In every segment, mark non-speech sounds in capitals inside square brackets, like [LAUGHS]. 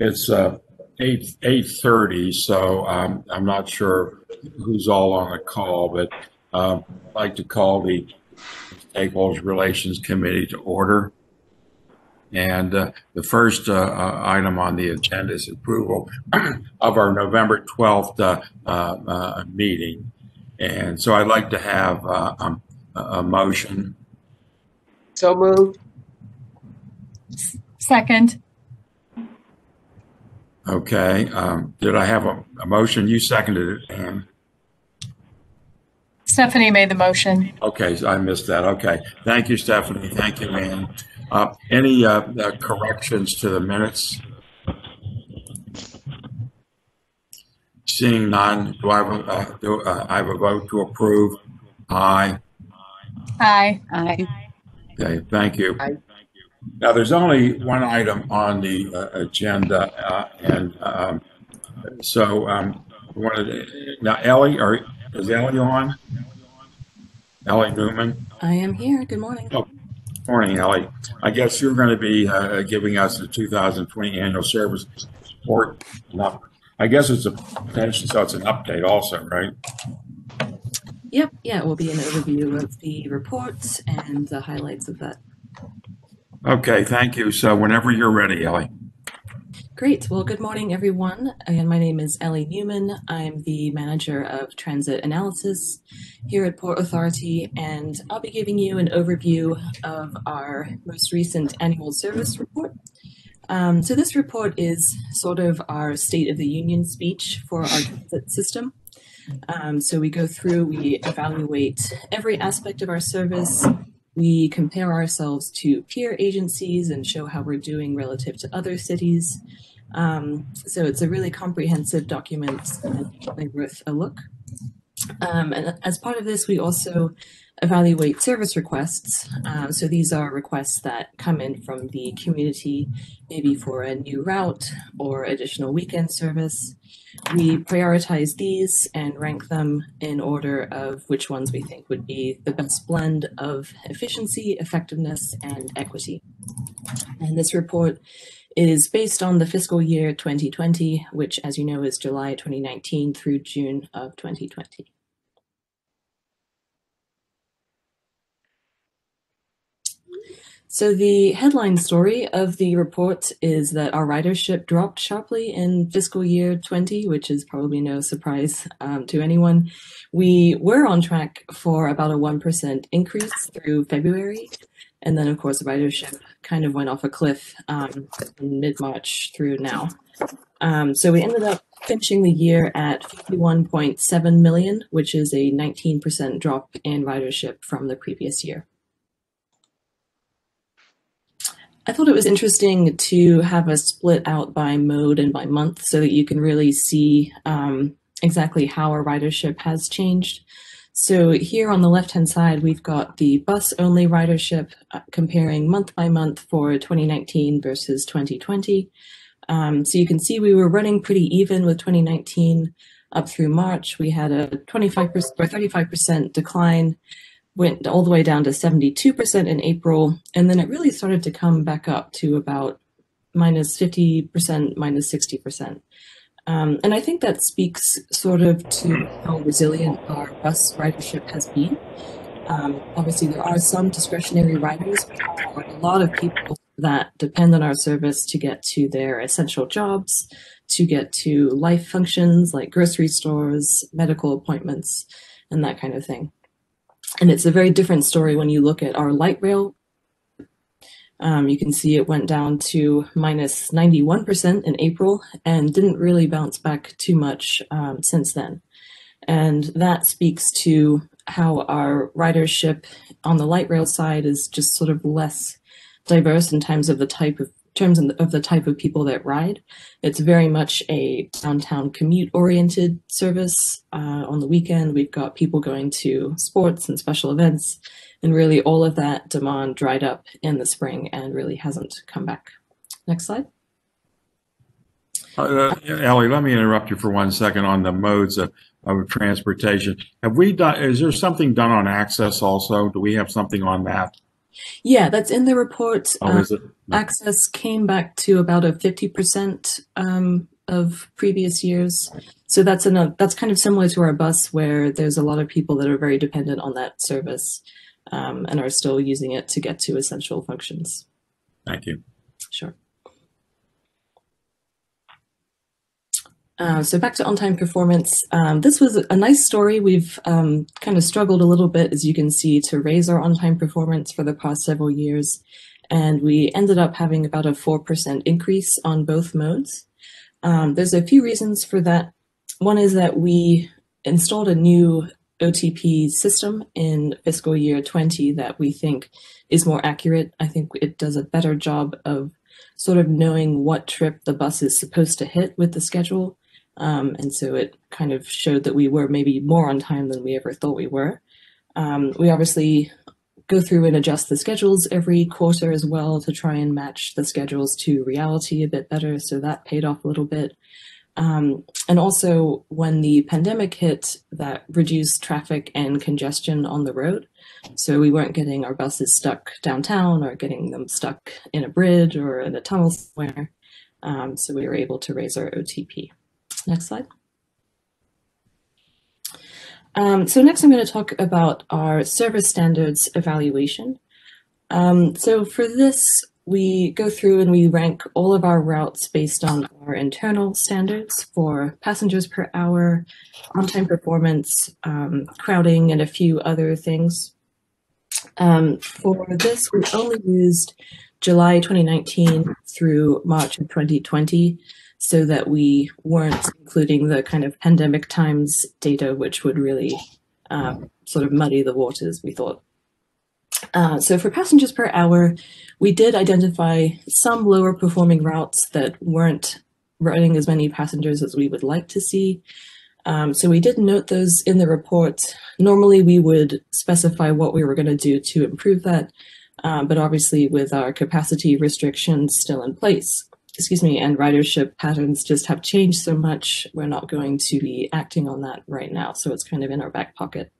It's uh, eight eight thirty, so um, I'm not sure who's all on the call, but um, I'd like to call the Stakeholders Relations Committee to order. And uh, the first uh, uh, item on the agenda is approval [CLEARS THROAT] of our November 12th uh, uh, uh, meeting. And so I'd like to have uh, um, a a motion. So moved. Second, Okay, um, did I have a, a motion? You seconded it, Ann. Stephanie made the motion. Okay, I missed that. Okay. Thank you, Stephanie. Thank you, Ann. Uh, any, uh, uh, corrections to the minutes? Seeing none, do I have, a- uh, do, uh, I have a vote to approve? Aye. Aye. Aye. Okay, thank you. Aye. Now, there's only one item on the uh, agenda, uh, and um, so um, the- now Ellie, or is Ellie on? Ellie Newman? I am here. Good morning. Morning, Ellie. I guess you're going to be uh, giving us the 2020 annual service report. I guess it's a potential, so it's an update also, right? Yep. Yeah, it will be an overview of the reports and the highlights of that. Okay, thank you. So whenever you're ready, Ellie. Great. Well, good morning, everyone. Again, my name is Ellie Newman. I'm the manager of transit analysis here at Port Authority, and I'll be giving you an overview of our most recent annual service report. Um, so, this report is sort of our State of the Union speech for our transit system. Um, so, we go through, we evaluate every aspect of our service, we compare ourselves to peer agencies and show how we're doing relative to other cities. Um, so it's a really comprehensive document and definitely worth a look. Um, and as part of this, we also evaluate service requests. Um, so these are requests that come in from the community, maybe for a new route or additional weekend service. We prioritize these and rank them in order of which ones we think would be the best blend of efficiency, effectiveness, and equity. And this report is based on the fiscal year 2020, which, as you know, is July 2019 through June of 2020. So the headline story of the report is that our ridership dropped sharply in fiscal year 20, which is probably no surprise um, to anyone. We were on track for about a 1% increase through February. And then, of course, ridership kind of went off a cliff um, in mid-March through now. Um, so we ended up finishing the year at 51.7 million, which is a 19% drop in ridership from the previous year. I thought it was interesting to have a split out by mode and by month so that you can really see um, exactly how our ridership has changed. So here on the left-hand side, we've got the bus-only ridership uh, comparing month by month for 2019 versus 2020. Um, so you can see we were running pretty even with 2019 up through March. We had a 25% or 35% decline went all the way down to 72% in April, and then it really started to come back up to about minus 50%, minus 60%. Um, and I think that speaks sort of to how resilient our bus ridership has been. Um, obviously, there are some discretionary riders, but there are a lot of people that depend on our service to get to their essential jobs, to get to life functions like grocery stores, medical appointments, and that kind of thing. And it's a very different story when you look at our light rail. Um, you can see it went down to minus 91% in April and didn't really bounce back too much um, since then. And that speaks to how our ridership on the light rail side is just sort of less diverse in terms of the type of terms of the type of people that ride. It's very much a downtown commute oriented service. Uh, on the weekend, we've got people going to sports and special events, and really all of that demand dried up in the spring and really hasn't come back. Next slide. Uh, Ellie, let me interrupt you for one second on the modes of, of transportation. Have we done, is there something done on access also? Do we have something on that? Yeah, that's in the report. Oh, Um, is it? access came back to about a 50% um, of previous years. So that's an, that's kind of similar to our bus where there's a lot of people that are very dependent on that service um, and are still using it to get to essential functions. Thank you. Sure. Uh, so back to on-time performance. Um, this was a nice story. We've um, kind of struggled a little bit, as you can see, to raise our on-time performance for the past several years. And we ended up having about a 4% increase on both modes. Um, there's a few reasons for that. One is that we installed a new OTP system in fiscal year 20 that we think is more accurate. I think it does a better job of sort of knowing what trip the bus is supposed to hit with the schedule. Um, and so it kind of showed that we were maybe more on time than we ever thought we were. Um, we obviously go through and adjust the schedules every quarter as well to try and match the schedules to reality a bit better. So that paid off a little bit. Um, and also when the pandemic hit, that reduced traffic and congestion on the road. So we weren't getting our buses stuck downtown or getting them stuck in a bridge or in a tunnel somewhere. Um, so we were able to raise our OTP. Next slide. Um, so next I'm going to talk about our service standards evaluation. Um, so for this, we go through and we rank all of our routes based on our internal standards for passengers per hour, on-time performance, um, crowding, and a few other things. Um, for this, we only used July 2019 through March of 2020 so that we weren't including the kind of pandemic times data, which would really um, sort of muddy the waters, we thought. Uh, so for passengers per hour, we did identify some lower performing routes that weren't running as many passengers as we would like to see. Um, so we did note those in the report. Normally we would specify what we were going to do to improve that, um, but obviously with our capacity restrictions still in place, excuse me, and ridership patterns just have changed so much, we're not going to be acting on that right now. So it's kind of in our back pocket.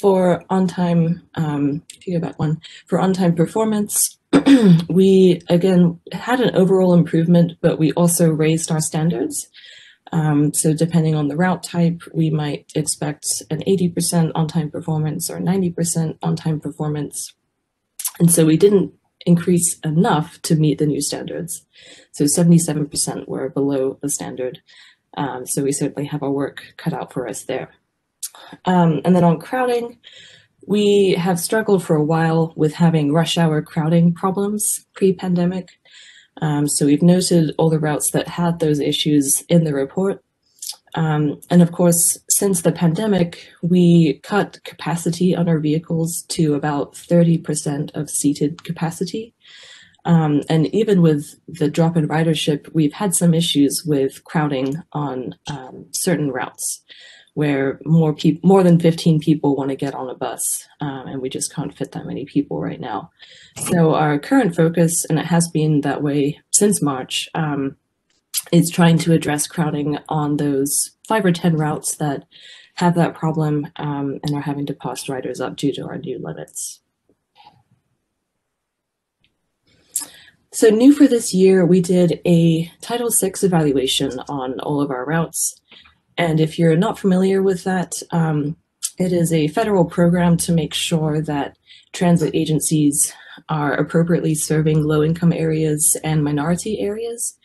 For on-time, um, if you go back one, for on-time performance, [CLEARS THROAT] we again had an overall improvement, but we also raised our standards. Um, so depending on the route type, we might expect an 80% on-time performance or 90% on-time performance. And so we didn't increase enough to meet the new standards. So 77% were below the standard. Um, so we certainly have our work cut out for us there. Um, and then on crowding, we have struggled for a while with having rush hour crowding problems pre-pandemic. Um, so we've noted all the routes that had those issues in the report. Um, and of course, since the pandemic, we cut capacity on our vehicles to about 30% of seated capacity. Um, and even with the drop in ridership, we've had some issues with crowding on um, certain routes where more people, more than 15 people want to get on a bus, um, and we just can't fit that many people right now. So our current focus, and it has been that way since March, um, is trying to address crowding on those five or 10 routes that have that problem um, and are having to post riders up due to our new limits. So new for this year, we did a Title VI evaluation on all of our routes. And if you're not familiar with that, um, it is a federal program to make sure that transit agencies are appropriately serving low-income areas and minority areas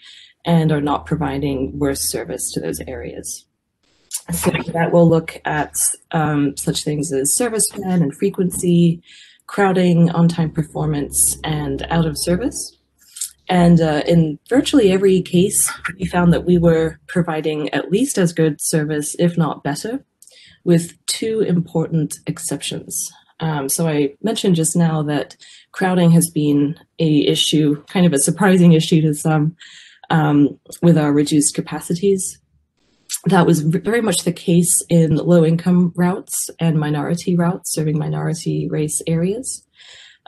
and are not providing worse service to those areas. So that will look at um, such things as service plan and frequency, crowding, on-time performance, and out of service. And uh, in virtually every case, we found that we were providing at least as good service, if not better, with two important exceptions. Um, so I mentioned just now that crowding has been a issue, kind of a surprising issue to some, um, with our reduced capacities. That was very much the case in low income routes and minority routes serving minority race areas.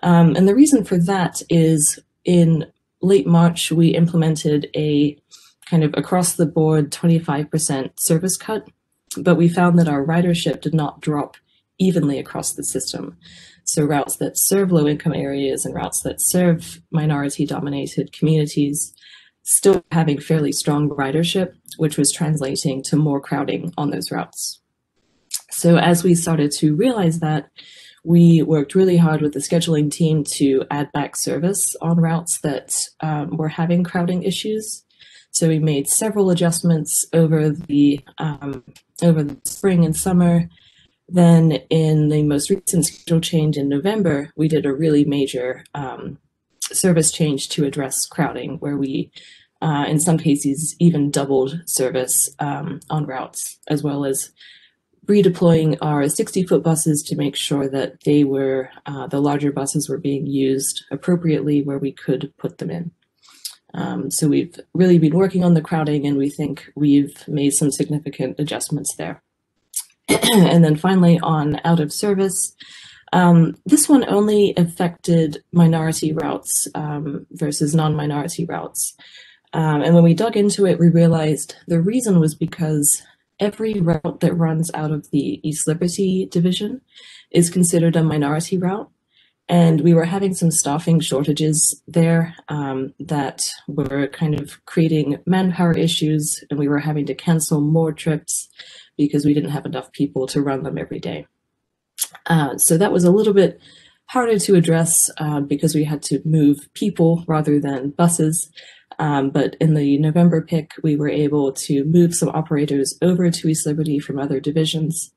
Um, and the reason for that is in late March, we implemented a kind of across the board 25% service cut, but we found that our ridership did not drop evenly across the system. So routes that serve low income areas and routes that serve minority dominated communities still having fairly strong ridership, which was translating to more crowding on those routes. So as we started to realize that, we worked really hard with the scheduling team to add back service on routes that um, were having crowding issues. So we made several adjustments over the um, over the spring and summer. Then in the most recent schedule change in November, we did a really major um, service change to address crowding, where we, uh, in some cases, even doubled service um, on routes, as well as redeploying our 60 foot buses to make sure that they were, uh, the larger buses were being used appropriately where we could put them in. Um, so we've really been working on the crowding and we think we've made some significant adjustments there. [CLEARS THROAT] and then finally on out of service, um, this one only affected minority routes um, versus non-minority routes. Um, and when we dug into it, we realized the reason was because every route that runs out of the East Liberty division is considered a minority route. And we were having some staffing shortages there um, that were kind of creating manpower issues, and we were having to cancel more trips because we didn't have enough people to run them every day. Uh, so that was a little bit harder to address uh, because we had to move people rather than buses. Um, but in the November pick, we were able to move some operators over to East Liberty from other divisions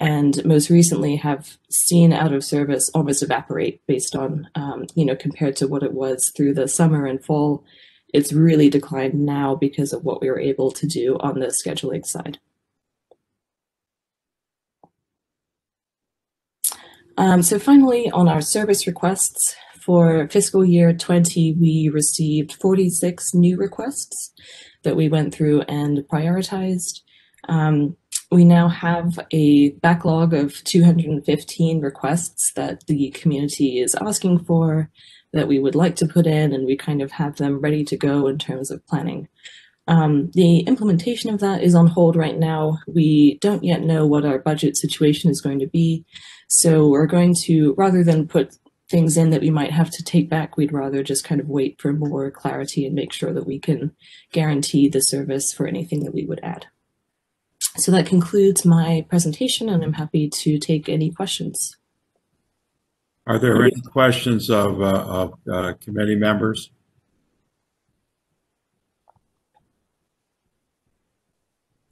and most recently have seen out of service almost evaporate based on, um, you know, compared to what it was through the summer and fall. It's really declined now because of what we were able to do on the scheduling side. Um, so finally, on our service requests, for fiscal year 20, we received 46 new requests that we went through and prioritized. Um, we now have a backlog of 215 requests that the community is asking for that we would like to put in, and we kind of have them ready to go in terms of planning. Um, the implementation of that is on hold right now. We don't yet know what our budget situation is going to be. So we're going to, rather than put things in that we might have to take back, we'd rather just kind of wait for more clarity and make sure that we can guarantee the service for anything that we would add. So that concludes my presentation and I'm happy to take any questions. Are there any questions of, uh, of uh, committee members?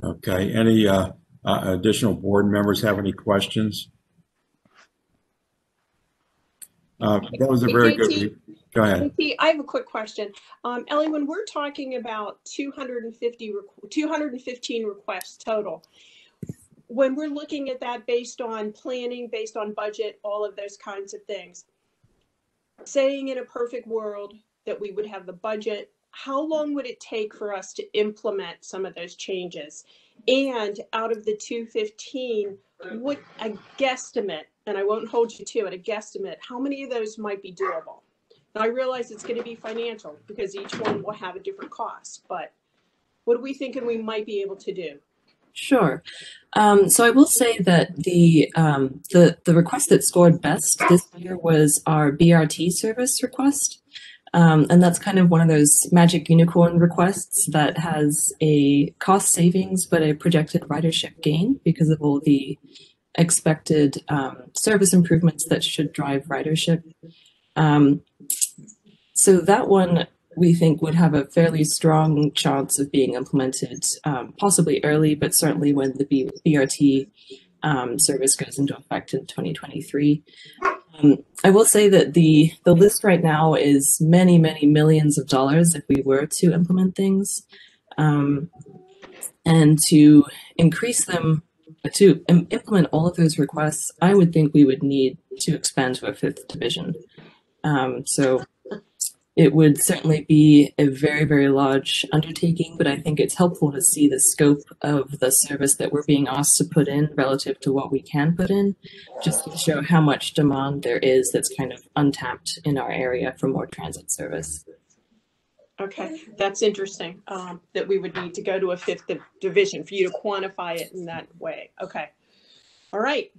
Okay, any uh, uh, additional board members have any questions? Uh, That was a very good, go ahead. I have a quick question. Um, Ellie, when we're talking about 250, 215 requests total, when we're looking at that based on planning, based on budget, all of those kinds of things, saying in a perfect world that we would have the budget, how long would it take for us to implement some of those changes? And out of the 215, what a guesstimate, and I won't hold you to it, a guesstimate, how many of those might be doable? And I realize it's going to be financial because each one will have a different cost, but what are we thinking we might be able to do? Sure. Um, so I will say that the um, the the request that scored best this year was our BRT service request, um, and that's kind of one of those magic unicorn requests that has a cost savings but a projected ridership gain because of all the expected um, service improvements that should drive ridership. Um, so that one we think would have a fairly strong chance of being implemented, um, possibly early, but certainly when the BRT um, service goes into effect in 2023. Um, I will say that the the list right now is many, many millions of dollars if we were to implement things, um, and to increase them to im- implement all of those requests. I would think we would need to expand to a fifth division. Um, so it would certainly be a very, very large undertaking, but I think it's helpful to see the scope of the service that we're being asked to put in relative to what we can put in, just to show how much demand there is that's kind of untapped in our area for more transit service. Okay, that's interesting, um, that we would need to go to a fifth division for you to quantify it in that way. Okay. All right.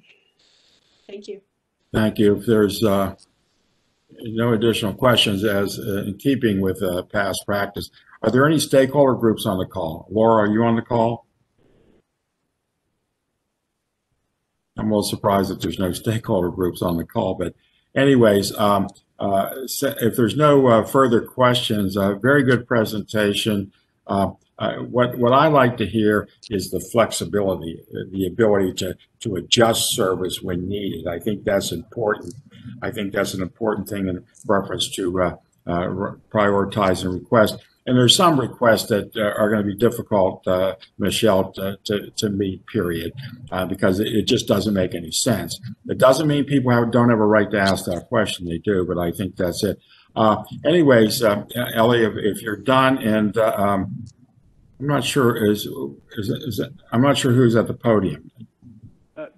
Thank you. Thank you. If there's uh, no additional questions, as uh, in keeping with uh, past practice, are there any stakeholder groups on the call? Laura, are you on the call? I'm a little surprised that there's no stakeholder groups on the call, but anyways, um, uh, if there's no uh, further questions, uh, very good presentation. Uh, what what I like to hear is the flexibility, the ability to to adjust service when needed. I think that's important. I think that's an important thing in reference to uh, uh, prioritizing requests. And there's some requests that uh, are going to be difficult, uh, Michelle, to, to, to meet, period, uh, because it, it just doesn't make any sense. It doesn't mean people have, don't have a right to ask that question. They do, but I think that's it. Anyways, Ellie, if, if you're done, and um, I'm not sure is is, is I'm not sure who's at the podium.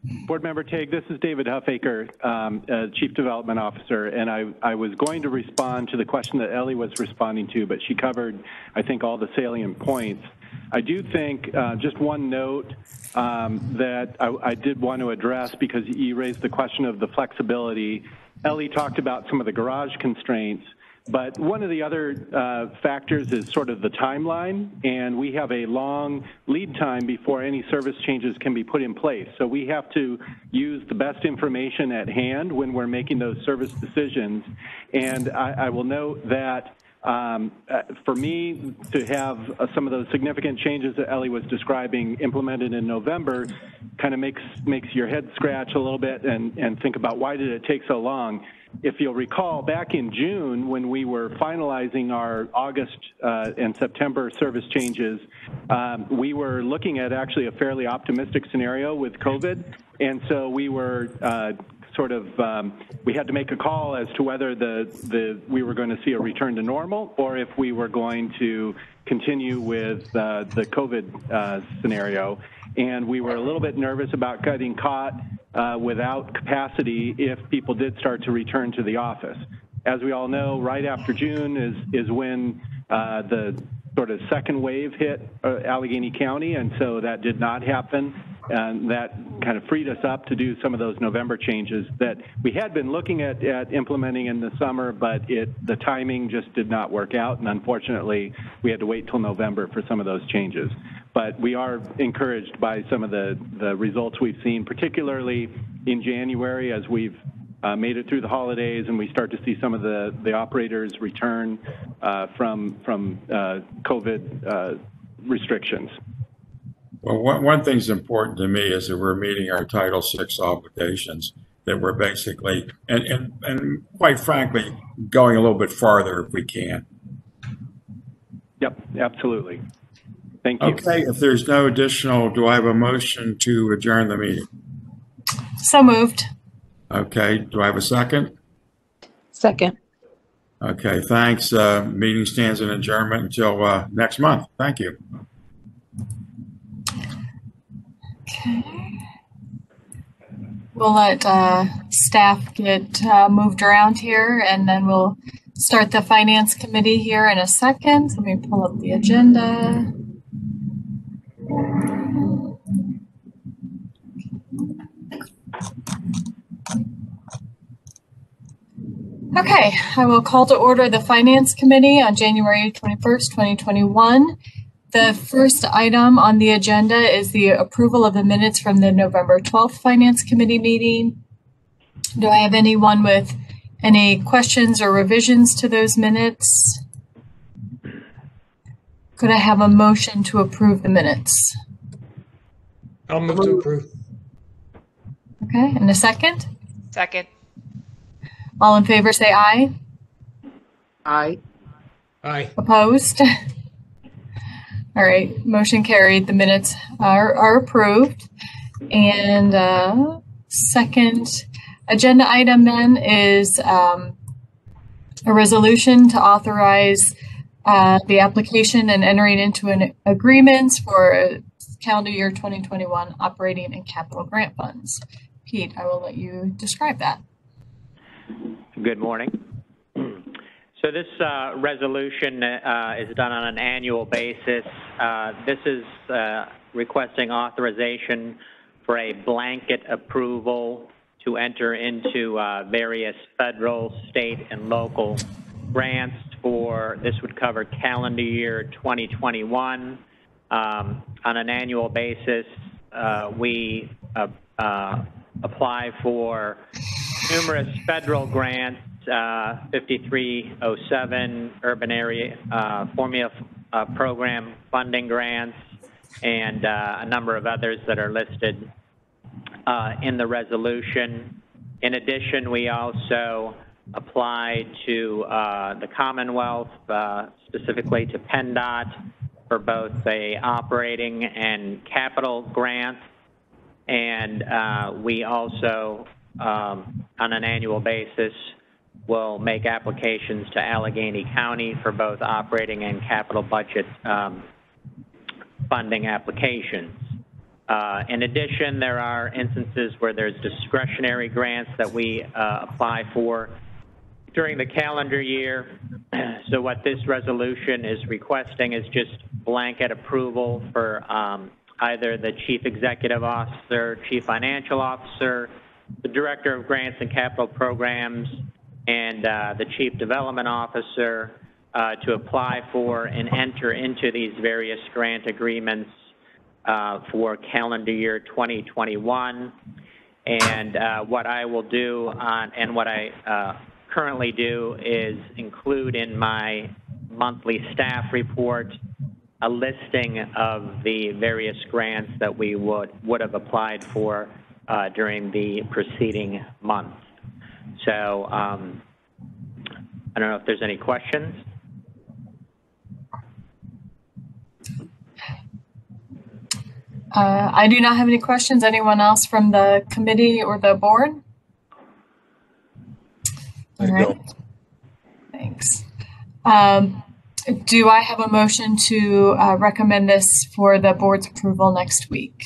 Board Member Tague, this is David Huffaker, um, uh, Chief Development Officer, and I, I was going to respond to the question that Ellie was responding to, but she covered, I think, all the salient points. I do think, uh, just one note um, that I, I did want to address because you raised the question of the flexibility. Ellie talked about some of the garage constraints. But one of the other uh, factors is sort of the timeline, and we have a long lead time before any service changes can be put in place. So we have to use the best information at hand when we're making those service decisions. And I, I will note that um, uh, for me to have uh, some of those significant changes that Ellie was describing implemented in November kind of makes makes your head scratch a little bit and, and think about why did it take so long if you'll recall, back in June, when we were finalizing our August uh, and September service changes, um, we were looking at actually a fairly optimistic scenario with COVID. And so we were uh, sort of, um, we had to make a call as to whether the, the, we were going to see a return to normal or if we were going to continue with uh, the COVID uh, scenario. And we were a little bit nervous about getting caught uh, without capacity if people did start to return to the office. As we all know, right after June is, is when uh, the sort of second wave hit uh, Allegheny County, and so that did not happen. And that kind of freed us up to do some of those November changes that we had been looking at, at implementing in the summer, but it, the timing just did not work out. And unfortunately, we had to wait till November for some of those changes. But we are encouraged by some of the, the results we've seen, particularly in January as we've uh, made it through the holidays and we start to see some of the, the operators return uh, from, from uh, COVID uh, restrictions. Well, one, one thing's important to me is that we're meeting our Title VI obligations, that we're basically, and, and, and quite frankly, going a little bit farther if we can. Yep, absolutely. Thank you. Okay, if there's no additional, do I have a motion to adjourn the meeting? So moved. Okay, do I have a second? Second. Okay, thanks. Uh, meeting stands in adjournment until uh, next month. Thank you. Okay. We'll let uh, staff get uh, moved around here and then we'll start the finance committee here in a second. Let me pull up the agenda. Okay, I will call to order the Finance Committee on January 21st, 2021. The first item on the agenda is the approval of the minutes from the November 12th Finance Committee meeting. Do I have anyone with any questions or revisions to those minutes? Could I have a motion to approve the minutes? I'll move to approve. Okay, and a second? Second. All in favor say aye. Aye. Aye. Opposed? [LAUGHS] All right, motion carried. The minutes are, are approved. And uh, second agenda item then is um, a resolution to authorize uh, the application and entering into an agreements for calendar year 2021 operating and capital grant funds. Pete, I will let you describe that. Good morning. So this uh, resolution uh, is done on an annual basis. Uh, this is uh, requesting authorization for a blanket approval to enter into uh, various federal, state, and local grants for, this would cover calendar year 2021. Um, On an annual basis, uh, we apply for numerous federal grants, uh, 5307 urban area uh, formula uh, program funding grants, and uh, a number of others that are listed uh, in the resolution. In addition, we also applied to uh, the Commonwealth, specifically to PennDOT, for both a operating and capital grant. And uh, we also, um, on an annual basis, will make applications to Allegheny County for both operating and capital budget um, funding applications. Uh, In addition, there are instances where there's discretionary grants that we uh, apply for during the calendar year. [CLEARS THROAT] So what this resolution is requesting is just blanket approval for um, either the chief executive officer, chief financial officer, the director of grants and capital programs, and uh, the chief development officer uh, to apply for and enter into these various grant agreements uh, for calendar year 2021. And uh, what I will do on, and what I uh, currently do is include in my monthly staff report a listing of the various grants that we would, would have applied for uh, during the preceding month. So um, I don't know if there's any questions. Uh, I do not have any questions. Anyone else from the committee or the board? I All right. don't. Thanks. Um, do I have a motion to uh, recommend this for the board's approval next week?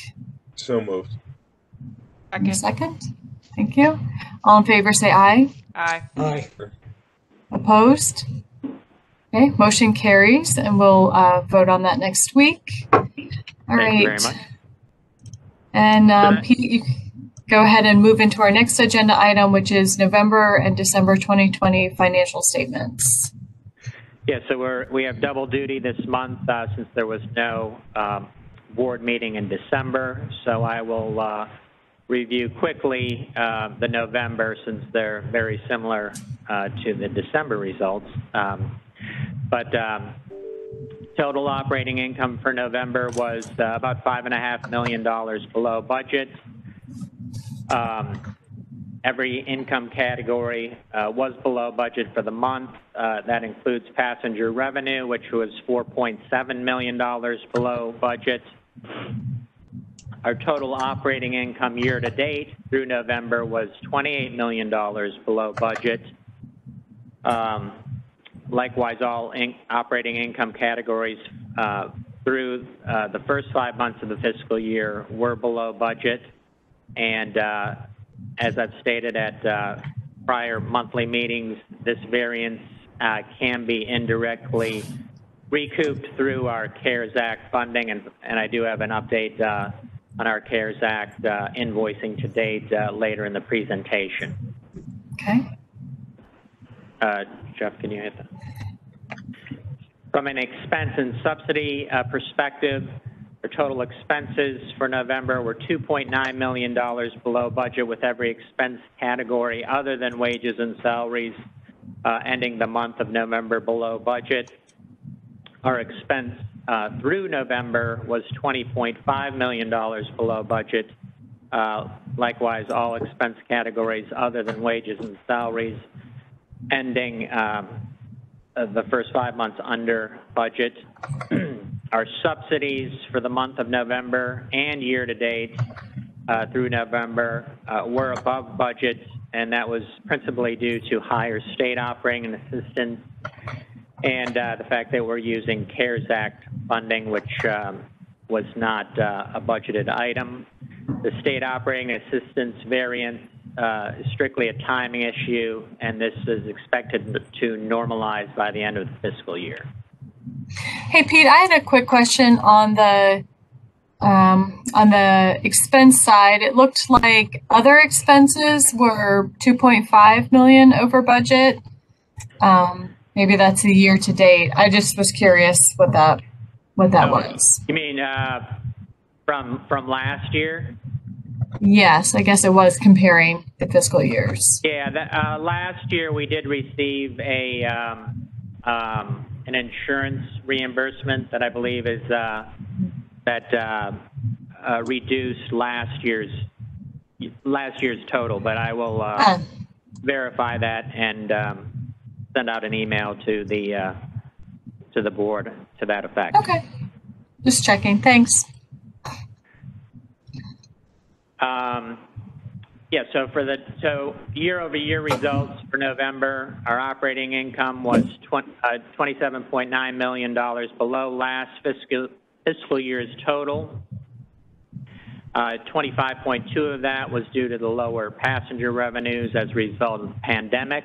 So moved. A Second? Thank you. All in favor, say aye. Aye. Aye. Opposed? Okay, motion carries, and we'll uh, vote on that next week. All right. Thank you very much. And um, Pete, you go ahead and move into our next agenda item, which is November and December 2020 financial statements. Yeah, so we're, we have double duty this month uh, since there was no um, board meeting in December. So I will uh, review quickly uh, the November since they're very similar uh, to the December results. Um, But um, total operating income for November was uh, about $5.5 million below budget. Um, Every income category uh, was below budget for the month. Uh, That includes passenger revenue, which was $4.7 million below budget. Our total operating income year-to-date through November was $28 million below budget. Um, Likewise, all in- operating income categories uh, through uh, the first five months of the fiscal year were below budget. And uh, as I've stated at uh, prior monthly meetings, this variance uh, can be indirectly recouped through our CARES Act funding, and and I do have an update uh, on our CARES Act uh, invoicing to date uh, later in the presentation. Okay? Uh, Jeff, can you hit that? From an expense and subsidy uh, perspective, our total expenses for November were $2.9 million below budget with every expense category other than wages and salaries uh, ending the month of November below budget. Our expense through November was $20.5 million below budget. Uh, Likewise, all expense categories other than wages and salaries ending um, uh, the first five months under budget. [CLEARS THROAT] Our subsidies for the month of November and year-to-date uh, through November uh, were above budget, and that was principally due to higher state operating assistance and uh, the fact that we're using CARES Act funding, which um, was not uh, a budgeted item. The state operating assistance variance uh, is strictly a timing issue, and this is expected to normalize by the end of the fiscal year. Hey, Pete, I had a quick question on the um, on the expense side, it looked like other expenses were 2.5 million over budget. Um, maybe that's a year to date. I just was curious what that what that was. You mean uh, from from last year? Yes, I guess it was comparing the fiscal years. Yeah, that, uh, last year we did receive a um, um, an insurance reimbursement that I believe is uh, that uh, uh, reduced last year's last year's total. But I will uh, Ah, verify that and um, send out an email to the uh, to the board to that effect. okay, just checking. Thanks. Um, yeah, so for the, so year-over-year results for November, our operating income was twen- uh, $27.9 million below last fiscal, fiscal year's total. Uh, 25.2 of that was due to the lower passenger revenues as a result of the pandemic.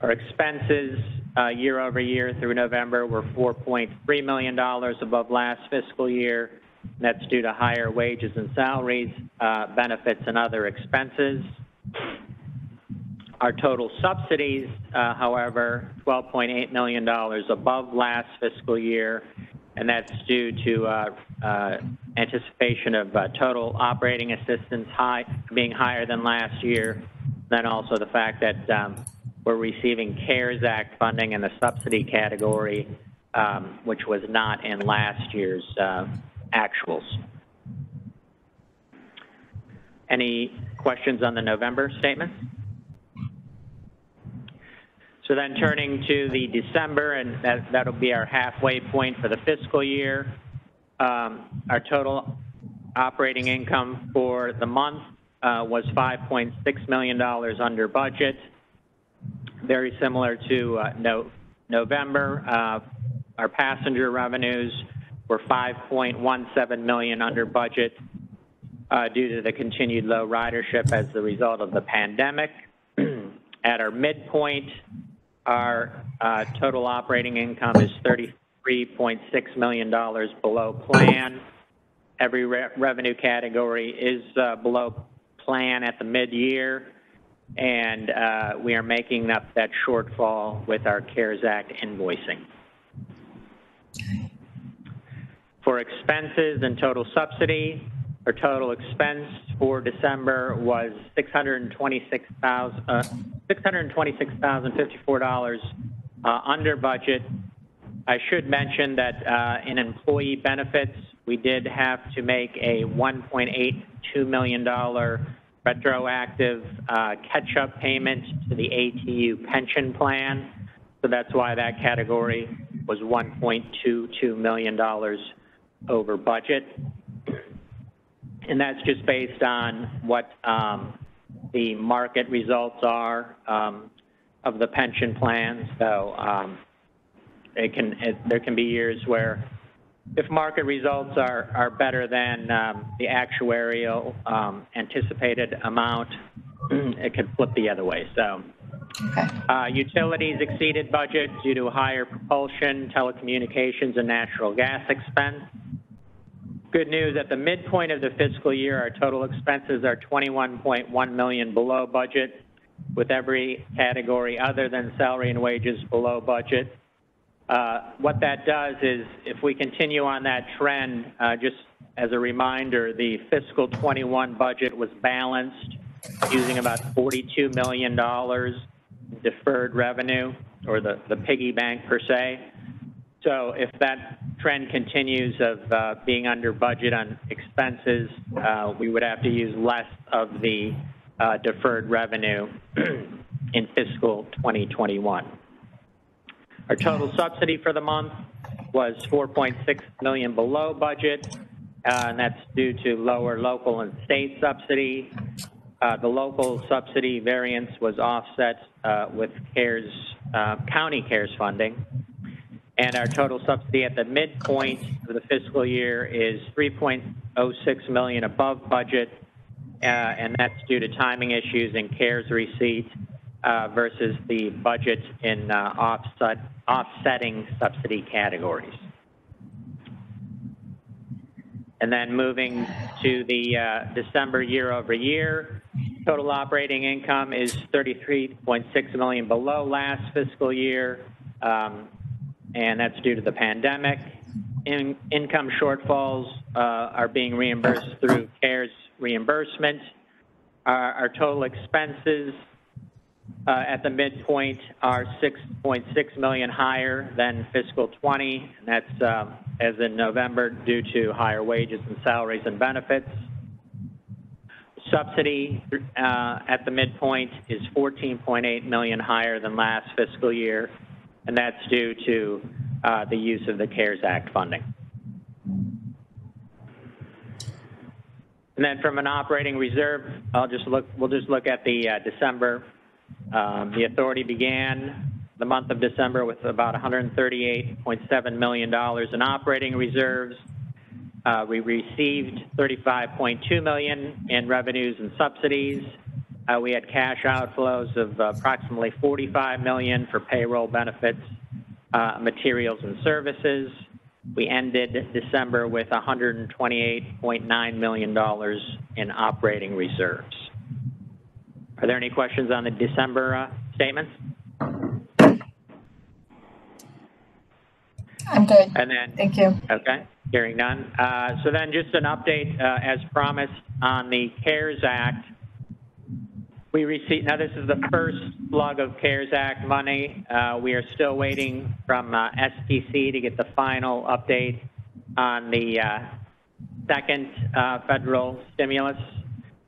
Our expenses, uh, year-over-year through November were $4.3 million above last fiscal year. That's due to higher wages and salaries, uh, benefits, and other expenses. Our total subsidies, uh, however, $12.8 million above last fiscal year, and that's due to anticipation of total operating assistance being higher than last year, then also the fact that um, we're receiving CARES Act funding in the subsidy category, um, which was not in last year's uh, actuals. Any questions on the November statement? So then turning to the December, and that, that'll be our halfway point for the fiscal year. Um, our total operating income for the month uh, was $5.6 million under budget. Very similar to uh, no, November. Uh, our passenger revenues were 5.17 million under budget uh, due to the continued low ridership as a result of the pandemic. [CLEARS THROAT] At our midpoint, our uh, total operating income is $33.6 million below plan. Every re- revenue category is uh, below plan at the mid-year, and uh, we are making up that shortfall with our CARES Act invoicing. For expenses and total subsidy, our total expense for December was 626,000, uh, $626,054 uh, under budget. I should mention that uh, in employee benefits, we did have to make a $1.82 million retroactive uh, catch-up payment to the ATU pension plan. So that's why that category was $1.22 million over budget. And that's just based on what um, the market results are um, of the pension plan. So um, it can, it, there can be years where if market results are, are better than um, the actuarial um, anticipated amount, [CLEARS THROAT] it could flip the other way. So Okay. uh, Utilities exceeded budget due to higher propulsion, telecommunications, and natural gas expense. Good news, at the midpoint of the fiscal year, our total expenses are 21.1 million below budget, with every category other than salary and wages below budget. Uh, What that does is, if we continue on that trend, uh, just as a reminder, the fiscal 21 budget was balanced using about $42 million deferred revenue, or the, the piggy bank per se. So if that trend continues of uh, being under budget on expenses, uh, we would have to use less of the uh, deferred revenue [CLEARS THROAT] in fiscal 2021. Our total subsidy for the month was 4.6 million below budget, uh, and that's due to lower local and state subsidy. Uh, the local subsidy variance was offset uh, with CARES, uh, county CARES funding. And our total subsidy at the midpoint of the fiscal year is 3.06 million above budget, uh, and that's due to timing issues in CARES receipt uh, versus the budget in uh, offset, offsetting subsidy categories. And then moving to the uh, December year over year, total operating income is 33.6 million below last fiscal year, um, and that's due to the pandemic. In, income shortfalls uh, are being reimbursed through CARES reimbursement. Our, our total expenses at the midpoint are 6.6 million higher than fiscal 20. And that's um, as in November due to higher wages and salaries and benefits. Subsidy uh, at the midpoint is 14.8 million higher than last fiscal year, and that's due to uh, the use of the CARES Act funding. And then from an operating reserve, I'll just look, we'll just look at the uh, December. Um, The authority began the month of December with about $138.7 million in operating reserves. Uh, We received 35.2 million in revenues and subsidies. Uh, We had cash outflows of approximately 45 million for payroll benefits, uh, materials and services. We ended December with $128.9 million in operating reserves. Are there any questions on the December uh, statements? I'm good. And then Thank you. Okay, hearing none. Uh, So then just an update, uh, as promised, on the CARES Act. We received, now this is the first slug of CARES Act money. Uh, We are still waiting from uh, SPC to get the final update on the uh, second uh, federal stimulus.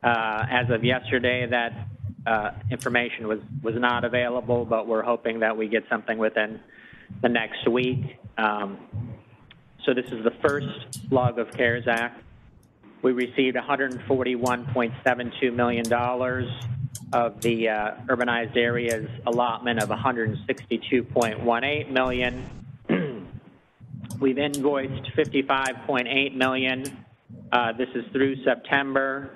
Uh, As of yesterday, that uh, information was, was not available, but we're hoping that we get something within the next week. Um, So this is the first slug of CARES Act. We received $141.72 million of the uh, urbanized areas allotment of 162.18 million. [CLEARS THROAT] We've invoiced 55.8 million. Uh, This is through September.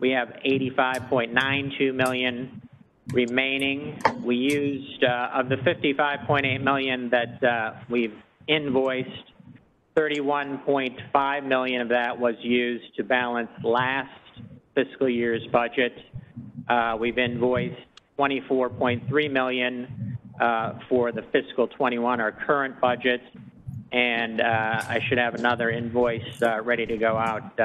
We have 85.92 million remaining. We used, uh, of the 55.8 million that uh, we've invoiced, 31.5 million of that was used to balance last fiscal year's budget. Uh, We've invoiced 24.3 million uh, for the fiscal 21, our current budget, and uh, I should have another invoice uh, ready to go out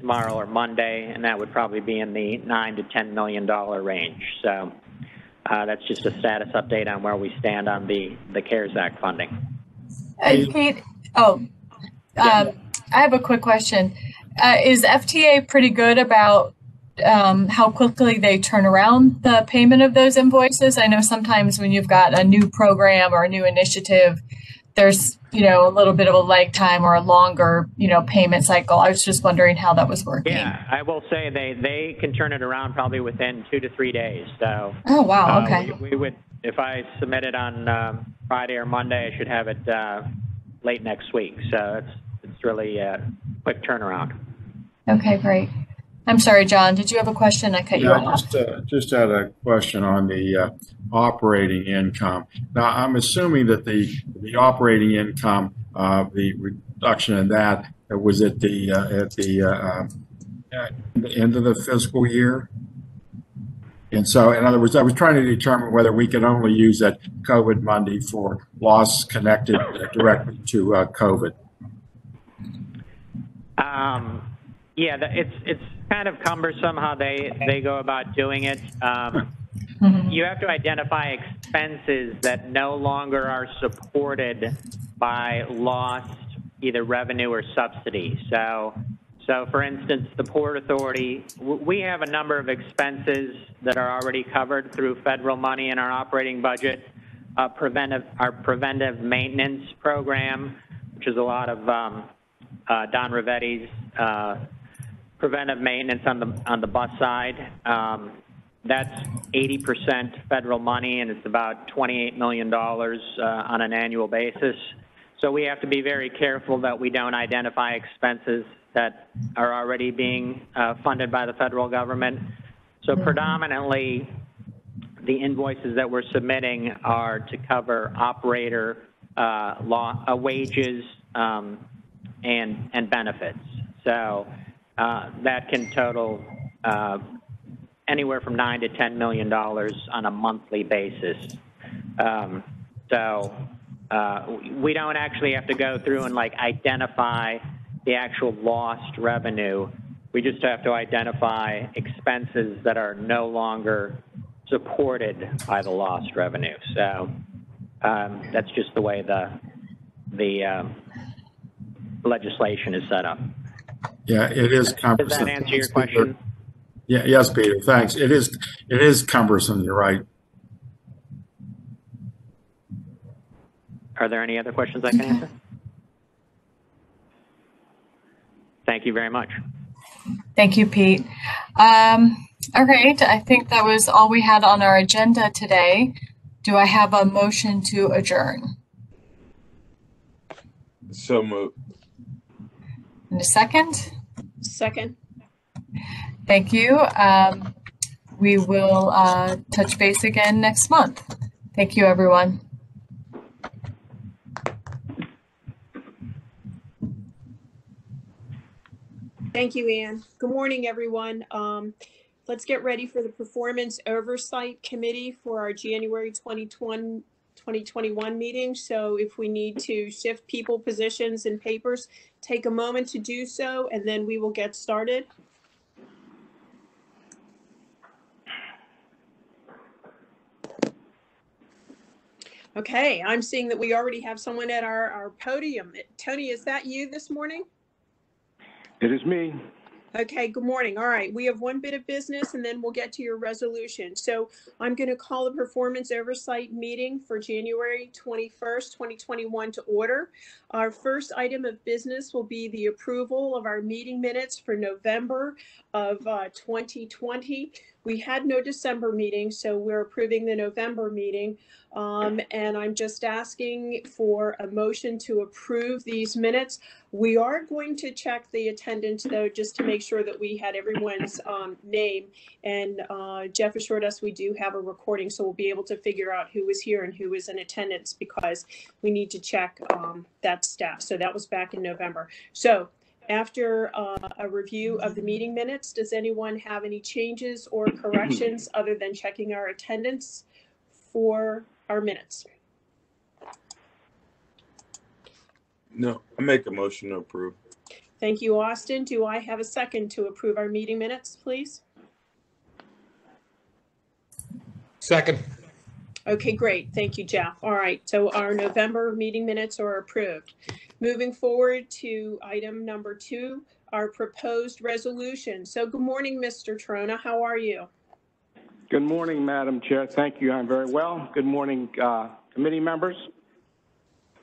tomorrow or Monday, and that would probably be in the 9 to 10 million dollar range. So uh, that's just a status update on where we stand on the, the CARES Act funding. Uh, Kate, oh, um, I have a quick question. Uh, is FTA pretty good about um, how quickly they turn around the payment of those invoices? I know sometimes when you've got a new program or a new initiative, there's you know a little bit of a lag time or a longer you know payment cycle. I was just wondering how that was working. Yeah, I will say they, they can turn it around probably within two to three days. So Oh wow. uh, Okay. we, we would, if I submit it on um, Friday or Monday, I should have it uh, late next week. So it's it's really a quick turnaround. Okay. Great. I'm sorry, John. Did you have a question? I cut you Yeah, off. just, uh, just had a question on the uh, operating income. Now, I'm assuming that the, the operating income, uh, the reduction in that was at the, uh, at the, uh, um, at the end of the fiscal year? And so, in other words, I was trying to determine whether we could only use that COVID money for loss connected directly to uh, COVID. Um, yeah, it's it's kind of cumbersome how they they go about doing it. Um, [LAUGHS] you have to identify expenses that no longer are supported by lost either revenue or subsidy. So, so for instance, the Port Authority, we have a number of expenses that are already covered through federal money in our operating budget. Uh, preventive, our preventive maintenance program, which is a lot of um, uh, Don Rivetti's uh, preventive maintenance on the on the bus side. Um, that's 80% federal money, and it's about 28 million dollars uh, on an annual basis. So we have to be very careful that we don't identify expenses that are already being uh, funded by the federal government. So predominantly, the invoices that we're submitting are to cover operator uh, law, uh, wages um, and, and benefits. So uh, that can total uh, anywhere from nine to ten million dollars on a monthly basis. Um, so uh, we don't actually have to go through and like identify the actual lost revenue. We just have to identify expenses that are no longer supported by the lost revenue. So um, that's just the way the the um, legislation is set up. Yeah, it is Does cumbersome. that answer your question? Yeah, yes, Peter, thanks. It is, it is cumbersome, you're right. Are there any other questions I can [LAUGHS] answer? Thank you very much. Thank you, Pete. Um, all right, I think that was all we had on our agenda today. Do I have a motion to adjourn? So moved. In a second? Second. Thank you. Um, we will uh, touch base again next month. Thank you, everyone. Thank you, Ann. Good morning, everyone. Um, let's get ready for the Performance Oversight Committee for our January 2020, 2021 meeting. So if we need to shift people, positions, and papers, take a moment to do so, and then we will get started. Okay, I'm seeing that we already have someone at our, our podium. Tony, is that you this morning? It is me. Okay, good morning. All right, we have one bit of business and then we'll get to your resolution. So I'm going to call the performance oversight meeting for January 21st, 2021 to order. Our first item of business will be the approval of our meeting minutes for November of uh, 2020. We had no December meeting, so we're approving the November meeting. Um, And I'm just asking for a motion to approve these minutes. We are going to check the attendance though, just to make sure that we had everyone's um, name. And uh, Jeff assured us we do have a recording, so we'll be able to figure out who was here and who was in attendance because we need to check um, that staff. So that was back in November. So after uh, a review of the meeting minutes, does anyone have any changes or [CLEARS THROAT] corrections other than checking our attendance for our minutes? No, I make a motion to approve. Thank you, Austin. Do I have a second to approve our meeting minutes, please? Second. Okay, great. Thank you, Jeff. All right, so our November meeting minutes are approved. Moving forward to item number two, our proposed resolution. So good morning, Mr. Trona. How are you? Good morning, Madam Chair. Thank you. I'm very well. Good morning, uh, committee members.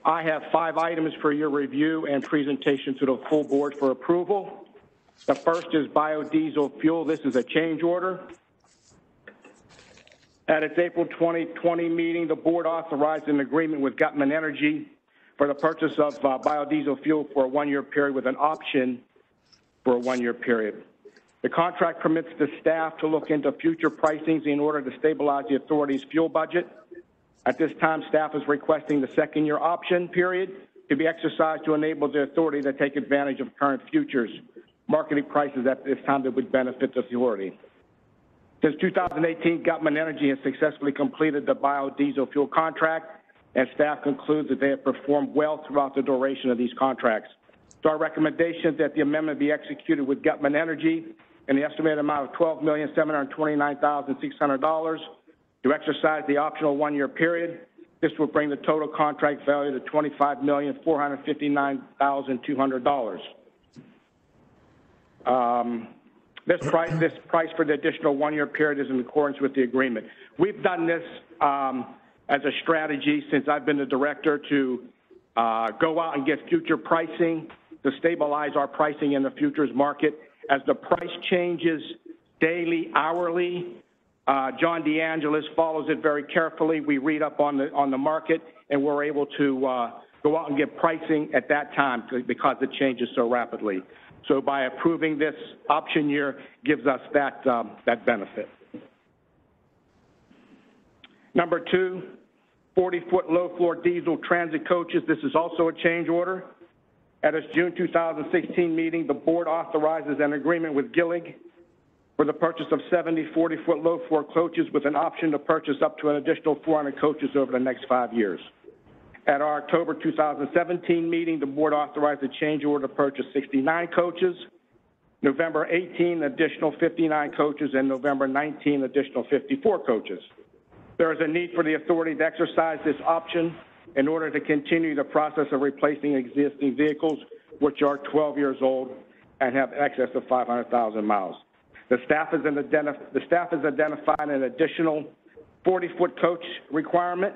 I have five items for your review and presentation to the full board for approval. The first is biodiesel fuel. This is a change order. At its April 2020 meeting, the board authorized an agreement with Guttman Energy for the purchase of uh, biodiesel fuel for a one-year period with an option for a one-year period. The contract permits the staff to look into future pricings in order to stabilize the authority's fuel budget. At this time, staff is requesting the second-year option period to be exercised to enable the authority to take advantage of current futures marketing prices at this time that would benefit the authority. Since 2018, Guttman Energy has successfully completed the biodiesel fuel contract, and staff concludes that they have performed well throughout the duration of these contracts. So our recommendation is that the amendment be executed with Guttman Energy in the estimated amount of $12,729,600 to exercise the optional one-year period. This will bring the total contract value to $25,459,200. Um, this price, this price for the additional one-year period is in accordance with the agreement. We've done this um, as a strategy since I've been the director to uh, go out and get future pricing to stabilize our pricing in the futures market. As the price changes daily, hourly, uh, John DeAngelis follows it very carefully. We read up on the on the market, and we're able to uh, go out and get pricing at that time because it changes so rapidly. So by approving this option year gives us that, um, that benefit. Number two, 40-foot low-floor diesel transit coaches. This is also a change order. At its June 2016 meeting, the board authorizes an agreement with Gillig for the purchase of 70 40-foot low-floor coaches with an option to purchase up to an additional 400 coaches over the next five years. At our October 2017 meeting, the board authorized a change order to purchase 69 coaches, November 18, additional 59 coaches, and November 19, additional 54 coaches. There is a need for the authority to exercise this option in order to continue the process of replacing existing vehicles which are 12 years old and have excess of 500,000 miles. The staff has identified an additional 40-foot coach requirement,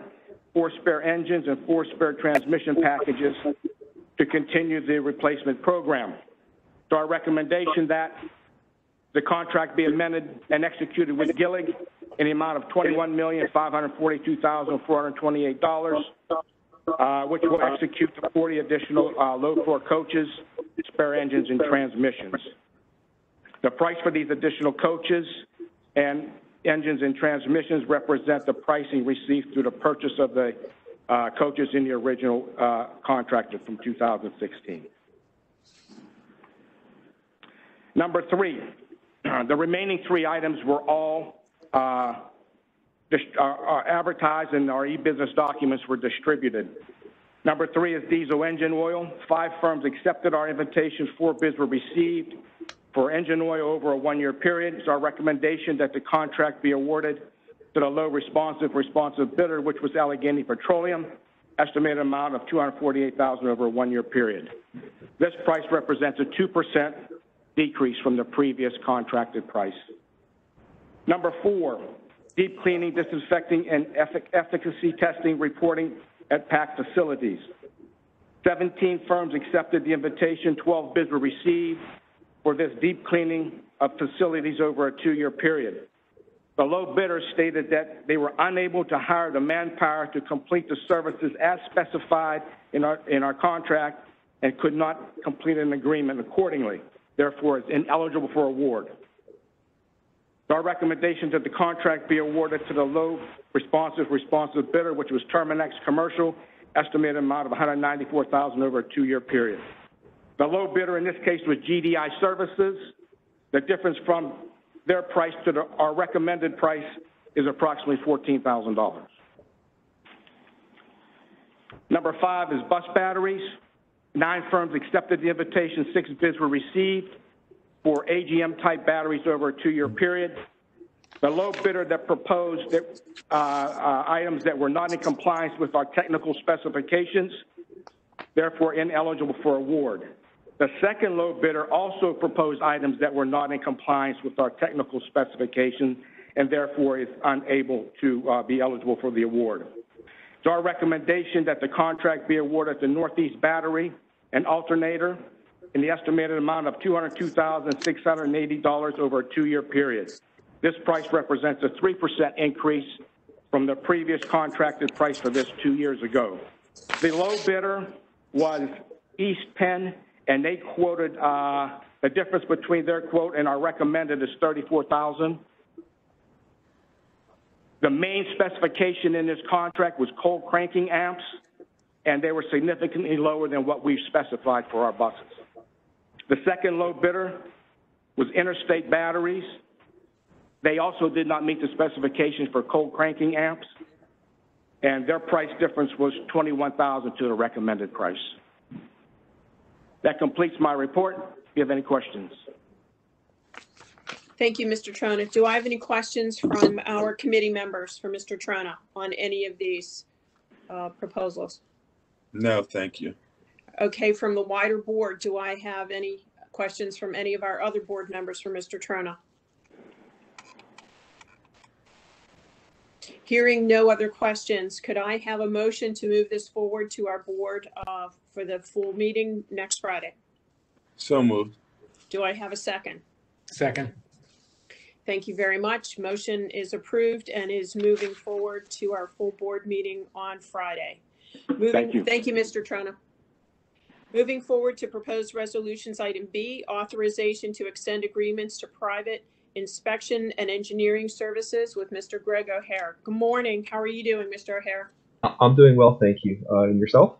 four spare engines, and four spare transmission packages to continue the replacement program. So our recommendation that the contract be amended and executed with Gillig in the amount of $21,542,428, uh, which will execute the 40 additional uh, low-floor coaches, spare engines, and transmissions. The price for these additional coaches and engines and transmissions represent the pricing received through the purchase of the uh, coaches in the original uh, contract from 2016. Number three, [CLEARS THROAT] the remaining three items were all uh, dis- are- are advertised and our e-business documents were distributed. Number three is diesel engine oil. Five firms accepted our invitation, four bids were received for engine oil over a one-year period. It's our recommendation that the contract be awarded to the low responsive responsive bidder, which was Allegheny Petroleum, estimated amount of 248000 over a one-year period. This price represents a 2% decrease from the previous contracted price. Number four, deep cleaning, disinfecting, and efficacy testing reporting at PAC facilities. 17 firms accepted the invitation, 12 bids were received for this deep cleaning of facilities over a two-year period. The low bidder stated that they were unable to hire the manpower to complete the services as specified in our, in our contract and could not complete an agreement accordingly, therefore is ineligible for award. Our recommendation that the contract be awarded to the low responsive responsive bidder, which was Terminix Commercial, estimated amount of 194000 over a two-year period. The low bidder in this case was GDI Services. The difference from their price to the, our recommended price is approximately $14,000. Number five is bus batteries. Nine firms accepted the invitation, six bids were received for AGM-type batteries over a two-year period. The low bidder that proposed that, uh, uh, items that were not in compliance with our technical specifications, therefore ineligible for award. The second low bidder also proposed items that were not in compliance with our technical specifications and therefore is unable to uh, be eligible for the award. It's our recommendation that the contract be awarded to Northeast Battery and Alternator in the estimated amount of $202,680 over a two-year period. This price represents a 3% increase from the previous contracted price for this two years ago. The low bidder was East Penn, and they quoted, uh, the difference between their quote and our recommended is 34,000. The main specification in this contract was cold cranking amps, and they were significantly lower than what we've specified for our buses. The second low bidder was Interstate Batteries. They also did not meet the specifications for cold cranking amps, and their price difference was 21,000 to the recommended price. That completes my report. If you have any questions. Thank you, Mr. Trona. Do I have any questions from our committee members for Mr. Trona on any of these uh, proposals? No, thank you. Okay, from the wider board, do I have any questions from any of our other board members for Mr. Trona? Hearing no other questions, could I have a motion to move this forward to our board uh, for the full meeting next Friday? So moved. Do I have a second? Second. Thank you very much. Motion is approved and is moving forward to our full board meeting on Friday. Moving- Thank you. Thank you, Mr. Trona. Moving forward to proposed resolutions, item B, authorization to extend agreements to private inspection and engineering services with Mr. Greg O'Hare. Good morning. How are you doing, Mr. O'Hare? I'm doing well, thank you. Uh, and yourself?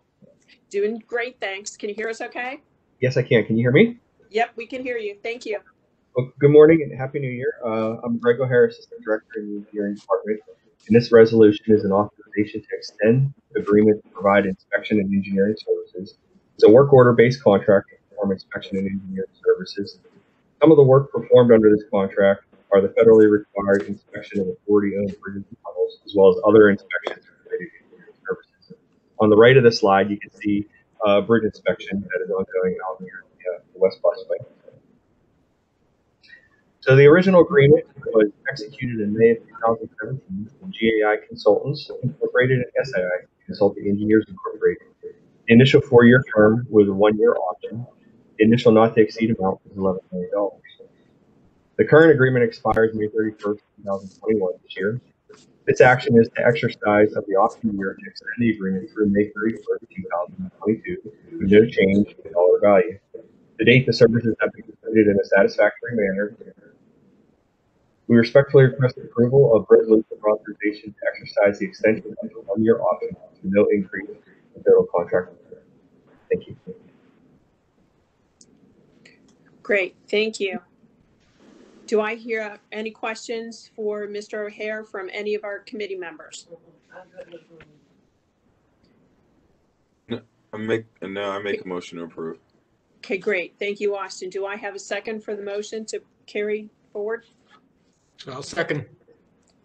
Doing great, thanks. Can you hear us okay? Yes, I can. Can you hear me? Yep, we can hear you. Thank you. Well, good morning and happy new year. Uh, I'm Greg O'Hare, Assistant Director in the Engineering Department. And this resolution is an authorization to extend the agreement to provide inspection and engineering services. It's a work order based contract to perform inspection and engineering services. Some of the work performed under this contract are the federally required inspection of authority owned bridges and tunnels, as well as other inspections related to engineering services. On the right of the slide, you can see uh, bridge inspection that is ongoing out near the, uh, the West Busway. So the original agreement was executed in May of 2017 when GAI Consultants Incorporated and SAI Consulting Engineers Incorporated. Initial four-year term a one-year option. Initial not to exceed amount was $11 million. The current agreement expires May 31st, 2021 this year. This action is to exercise of the option year to extend the agreement through May 31st, 2022, with no change in dollar value. To date, the services have been completed in a satisfactory manner. We respectfully request approval of resolution authorization to exercise the extension of the one-year option with no increase in total contract. Thank you. Great, thank you. Do I hear uh, any questions for Mr. O'Hare from any of our committee members? I make, no, I make a motion to approve. Okay, great. Thank you, Austin. Do I have a second for the motion to carry forward? I'll second.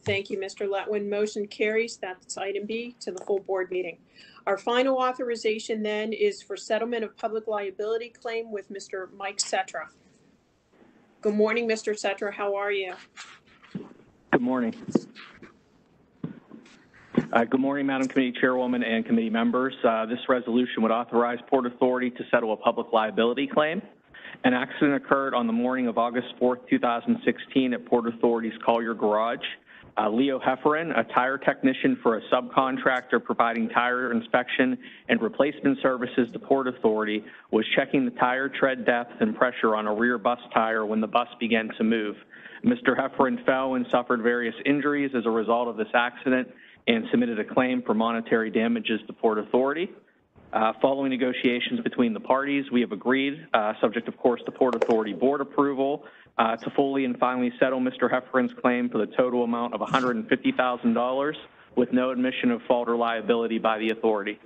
Thank you, Mr. Letwin. Motion carries. That's item B to the full board meeting. Our final authorization then is for settlement of public liability claim with Mr. Mike Setra. Good morning, Mr. Setra. How are you? Good morning. Uh, Good morning, Madam Committee Chairwoman and committee members. Uh, This resolution would authorize Port Authority to settle a public liability claim. An accident occurred on the morning of August 4th, 2016 at Port Authority's Collier Garage. Uh, Leo Hefferon, a tire technician for a subcontractor providing tire inspection and replacement services to Port Authority, was checking the tire tread depth and pressure on a rear bus tire when the bus began to move. Mr. Hefferon fell and suffered various injuries as a result of this accident and submitted a claim for monetary damages to Port Authority. Uh, Following negotiations between the parties, we have agreed, uh, subject of course to Port Authority Board approval, uh, to fully and finally settle Mr. Hefferon's claim for the total amount of $150,000 with no admission of fault or liability by the authority.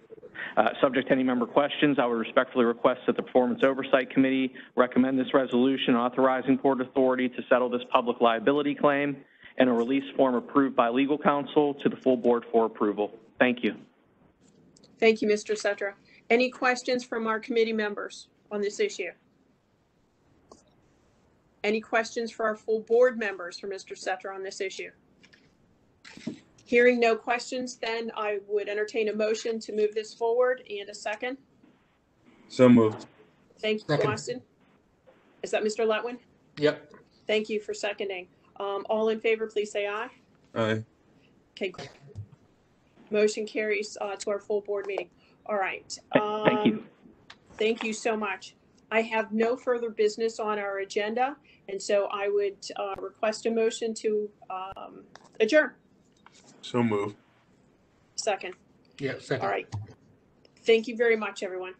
Uh, Subject to any member questions, I would respectfully request that the Performance Oversight Committee recommend this resolution authorizing Port Authority to settle this public liability claim and a release form approved by legal counsel to the full board for approval. Thank you. Thank you, Mr. Setra. Any questions from our committee members on this issue? Any questions for our full board members for Mr. Setra on this issue? Hearing no questions, then I would entertain a motion to move this forward and a second. So moved. Thank you, Second. Austin. Is that Mr. Letwin? Yep. Thank you for seconding. Um, all in favor, please say aye. Aye. Okay. Great. Motion carries, uh, to our full board meeting. All right. Thank you. Um, Thank you so much. I have no further business on our agenda, and so I would, uh, request a motion to, um, adjourn. So moved. Second. Yeah, second. All right. Thank you very much, everyone.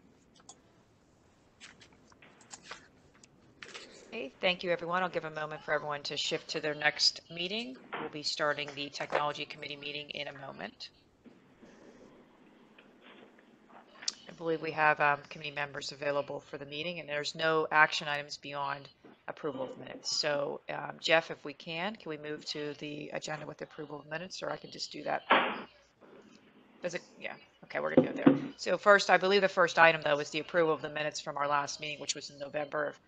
Okay, thank you, everyone. I'll give a moment for everyone to shift to their next meeting. We'll be starting the Technology Committee meeting in a moment. I believe we have um, committee members available for the meeting, and there's no action items beyond approval of minutes. So um, Jeff, if we can, can we move to the agenda with approval of minutes, or I can just do that? Does it, yeah, okay, we're gonna go there. So first, I believe the first item, though, is the approval of the minutes from our last meeting, which was in November of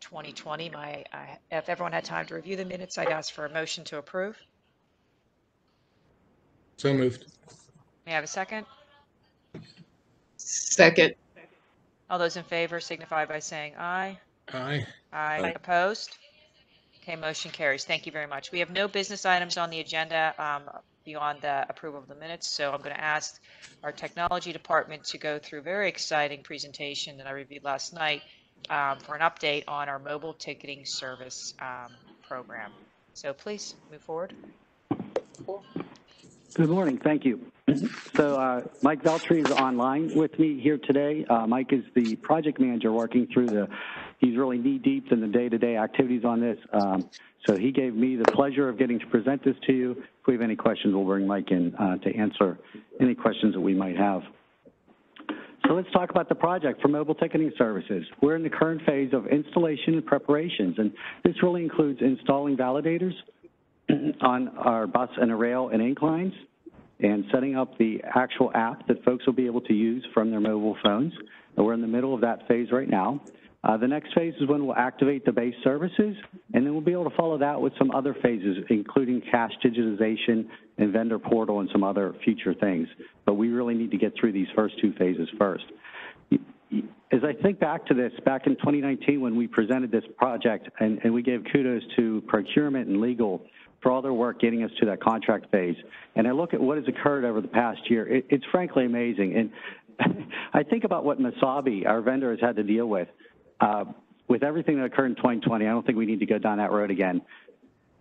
2020. My, I- if everyone had time to review the minutes, I'd ask for a motion to approve. So moved. May I have a second? Second. All those in favor signify by saying aye. Aye. Aye. Aye. Opposed? Okay, motion carries. Thank you very much. We have no business items on the agenda um, beyond the approval of the minutes, so I'm going to ask our technology department to go through a very exciting presentation that I reviewed last night um, for an update on our mobile ticketing service um, program. So please move forward. Cool. Good morning. Thank you. So uh, Mike Veltri is online with me here today. Uh, Mike is the project manager working through the, he's really knee deep in the day-to-day activities on this. Um, so he gave me the pleasure of getting to present this to you. If we have any questions, we'll bring Mike in uh, to answer any questions that we might have. So let's talk about the project for mobile ticketing services. We're in the current phase of installation and preparations, and this really includes installing validators [CLEARS THROAT] on our bus and a rail and inclines and setting up the actual app that folks will be able to use from their mobile phones. And we're in the middle of that phase right now. Uh, the next phase is when we'll activate the base services, and then we'll be able to follow that with some other phases, including cash digitization and vendor portal and some other future things. But we really need to get through these first two phases first. As I think back to this, back in 2019 when we presented this project, and, and we gave kudos to procurement and legal for all their work getting us to that contract phase. And I look at what has occurred over the past year. It, it's frankly amazing. And [LAUGHS] I think about what Masabi, our vendor, has had to deal with. Uh, with everything that occurred in 2020, I don't think we need to go down that road again.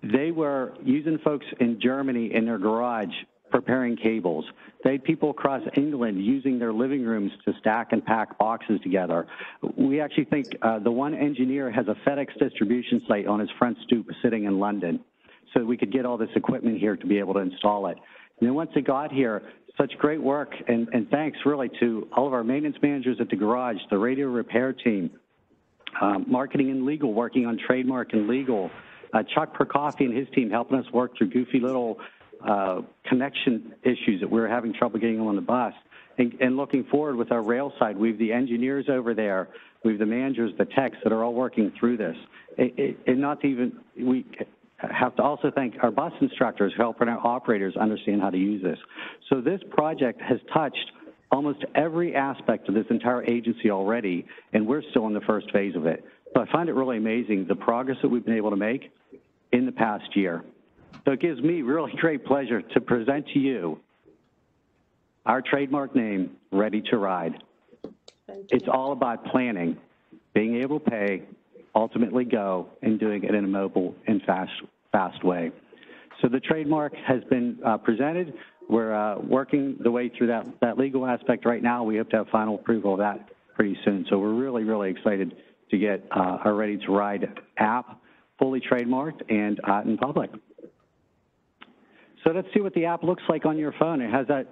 They were using folks in Germany in their garage preparing cables. They had people across England using their living rooms to stack and pack boxes together. We actually think uh, the one engineer has a FedEx distribution site on his front stoop sitting in London so we could get all this equipment here to be able to install it. And then once it got here, such great work, and, and thanks really to all of our maintenance managers at the garage, the radio repair team, um, marketing and legal working on trademark and legal, uh, Chuck Percoffey and his team helping us work through goofy little uh, connection issues that we were having trouble getting on the bus. And, and, looking forward with our rail side, we have the engineers over there, we have the managers, the techs that are all working through this. It, it, and not even, we have to also thank our bus instructors who help our operators understand how to use this. So this project has touched almost every aspect of this entire agency already, and we're still in the first phase of it. So I find it really amazing the progress that we've been able to make in the past year. So it gives me really [LAUGHS] great pleasure to present to you our trademark name, Ready to Ride. It's all about planning, being able to pay, ultimately go, and doing it in a mobile and fast, fast way. So the trademark has been uh, presented. We're uh, working the way through that, that legal aspect right now. We hope to have final approval of that pretty soon. So we're really, really excited to get uh, our Ready to Ride app fully trademarked and out in public. So let's see what the app looks like on your phone. It has that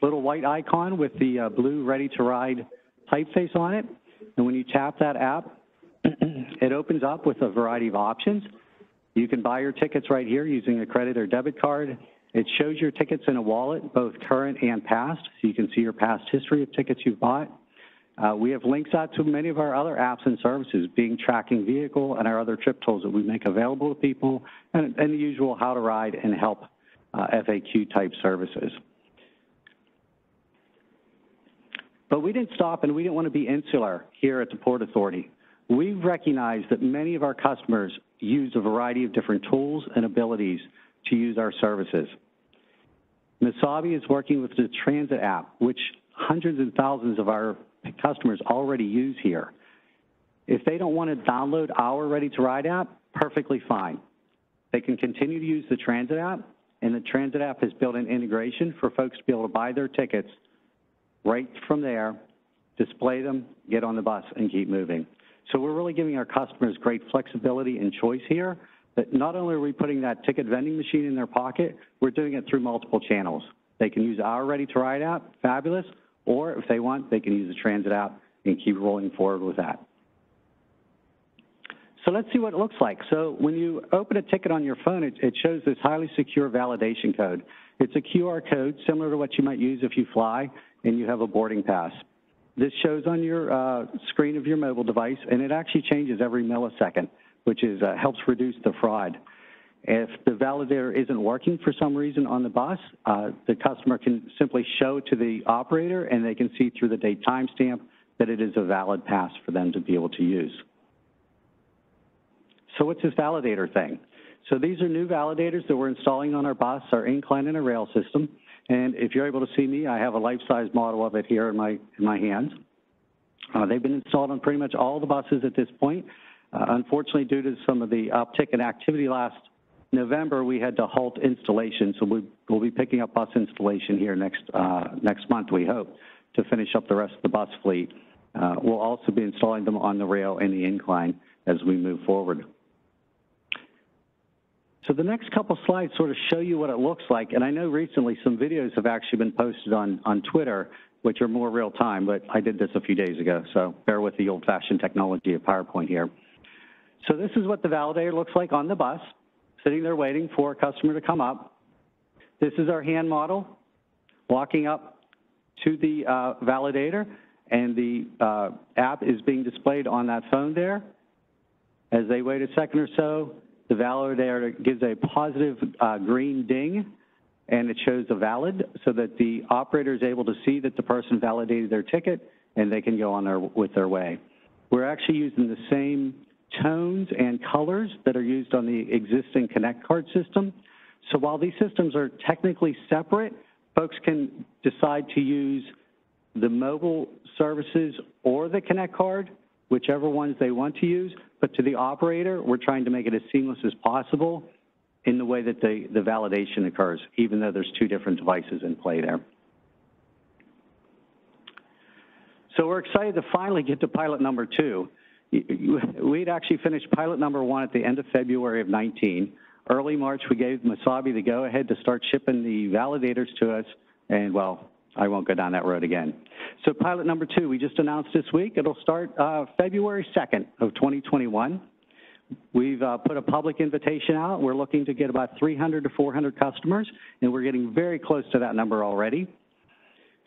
little white icon with the uh, blue Ready to Ride typeface on it. And when you tap that app, it opens up with a variety of options. You can buy your tickets right here using a credit or debit card. It shows your tickets in a wallet, both current and past, so you can see your past history of tickets you've bought. Uh, we have links out to many of our other apps and services, being tracking vehicle and our other trip tools that we make available to people, and, and the usual how to ride and help uh, FAQ type services. But we didn't stop and we didn't want to be insular here at the Port Authority. We recognize that many of our customers use a variety of different tools and abilities to use our services. Masabi is working with the transit app, which hundreds and thousands of our customers already use here. If they don't want to download our Ready to Ride app, perfectly fine. They can continue to use the transit app, and the transit app has built an integration for folks to be able to buy their tickets right from there, display them, get on the bus, and keep moving. So we're really giving our customers great flexibility and choice here that not only are we putting that ticket vending machine in their pocket, we're doing it through multiple channels. They can use our Ready to Ride app, fabulous, or if they want, they can use the transit app and keep rolling forward with that. So let's see what it looks like. So when you open a ticket on your phone, it, it, shows this highly secure validation code. It's a QR code similar to what you might use if you fly and you have a boarding pass. This shows on your uh, screen of your mobile device, and it actually changes every millisecond, which is, uh, helps reduce the fraud. If the validator isn't working for some reason on the bus, uh, the customer can simply show to the operator, and they can see through the date timestamp that it is a valid pass for them to be able to use. So what's this validator thing? So these are new validators that we're installing on our bus, our incline and a rail system. And if you're able to see me, I have a life-size model of it here in my, in my hands. Uh, they've been installed on pretty much all the buses at this point. Uh, unfortunately, due to some of the uptick in activity last November, we had to halt installation, so we, we'll be picking up bus installation here next, uh, next month, we hope, to finish up the rest of the bus fleet. Uh, we'll also be installing them on the rail and the incline as we move forward. So the next couple slides sort of show you what it looks like, and I know recently some videos have actually been posted on, on Twitter, which are more real time, but I did this a few days ago, so bear with the old-fashioned technology of PowerPoint here. So this is what the validator looks like on the bus, sitting there waiting for a customer to come up. This is our hand model, walking up to the uh, validator, and the uh, app is being displayed on that phone there. As they wait a second or so, the validator gives a positive uh, green ding, and it shows a valid so that the operator is able to see that the person validated their ticket and they can go on their, with their way. We're actually using the same tones and colors that are used on the existing Connect card system. So while these systems are technically separate, folks can decide to use the mobile services or the Connect card, whichever ones they want to use. But to the operator, we're trying to make it as seamless as possible in the way that the, the validation occurs, even though there's two different devices in play there. So we're excited to finally get to pilot number two. We'd actually finished pilot number one at the end of February of 19. Early March, we gave Masabi the go-ahead to start shipping the validators to us, and well, I won't go down that road again. So pilot number two, we just announced this week. It'll start uh, February 2nd of 2021. We've uh, put a public invitation out. We're looking to get about 300 to 400 customers, and we're getting very close to that number already,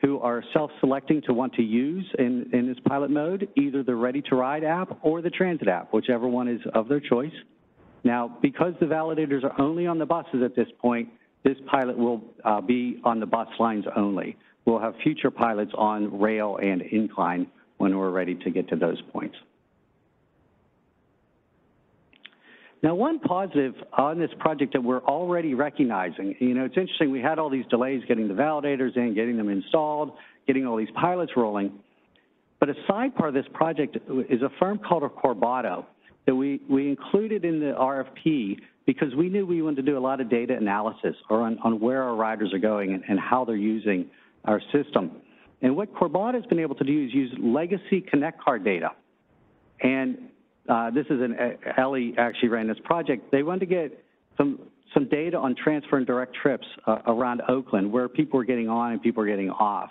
who are self-selecting to want to use in, in this pilot mode, either the Ready to Ride app or the Transit app, whichever one is of their choice. Now, because the validators are only on the buses at this point, this pilot will uh, be on the bus lines only. We'll have future pilots on rail and incline when we're ready to get to those points. Now, one positive on this project that we're already recognizing, you know, it's interesting, we had all these delays getting the validators in, getting them installed, getting all these pilots rolling. But a side part of this project is a firm called Corbato that we, we included in the RFP because we knew we wanted to do a lot of data analysis or on, on where our riders are going and, and how they're using our system. And what Corbato has been able to do is use legacy Connect card data. And uh, this is an, uh, Ellie actually ran this project. They wanted to get some, some data on transfer and direct trips uh, around Oakland where people were getting on and people were getting off.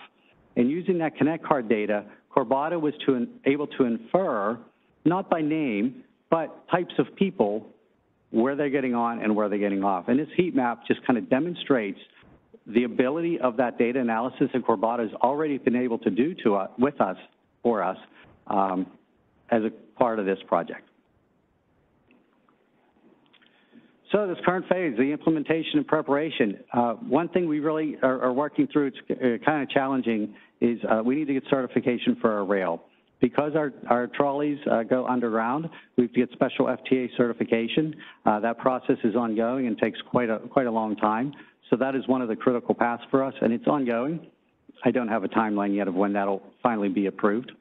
And using that Connect card data, Corbata was to, able to infer, not by name, but types of people, where they're getting on and where they're getting off. And this heat map just kind of demonstrates the ability of that data analysis that Corbata has already been able to do to us, with us, for us, um, as a part of this project. So this current phase, the implementation and preparation, uh, one thing we really are, are working through, it's uh, kind of challenging, is uh, we need to get certification for our rail. Because our, our trolleys uh, go underground, we have to get special FTA certification. Uh, that process is ongoing and takes quite a, quite a long time. So that is one of the critical paths for us, and it's ongoing. I don't have a timeline yet of when that'll finally be approved.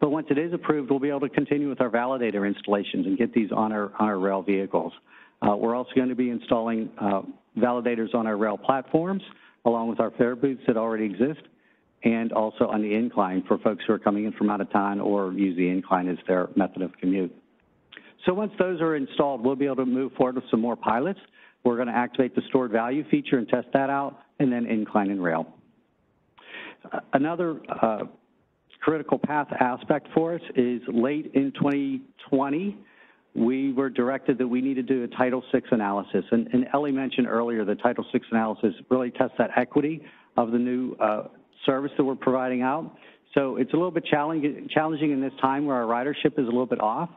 But once it is approved, we'll be able to continue with our validator installations and get these on our, on our rail vehicles. Uh, we're also going to be installing uh, validators on our rail platforms, along with our fare booths that already exist, and also on the incline for folks who are coming in from out of town or use the incline as their method of commute. So once those are installed, we'll be able to move forward with some more pilots. We're going to activate the stored value feature and test that out, and then incline and rail. Another uh, critical path aspect for us is late in 2020, we were directed that we need to do a Title VI analysis. And, and Ellie mentioned earlier the Title VI analysis really tests that equity of the new uh, service that we're providing out. So it's a little bit challenging, challenging in this time where our ridership is a little bit off.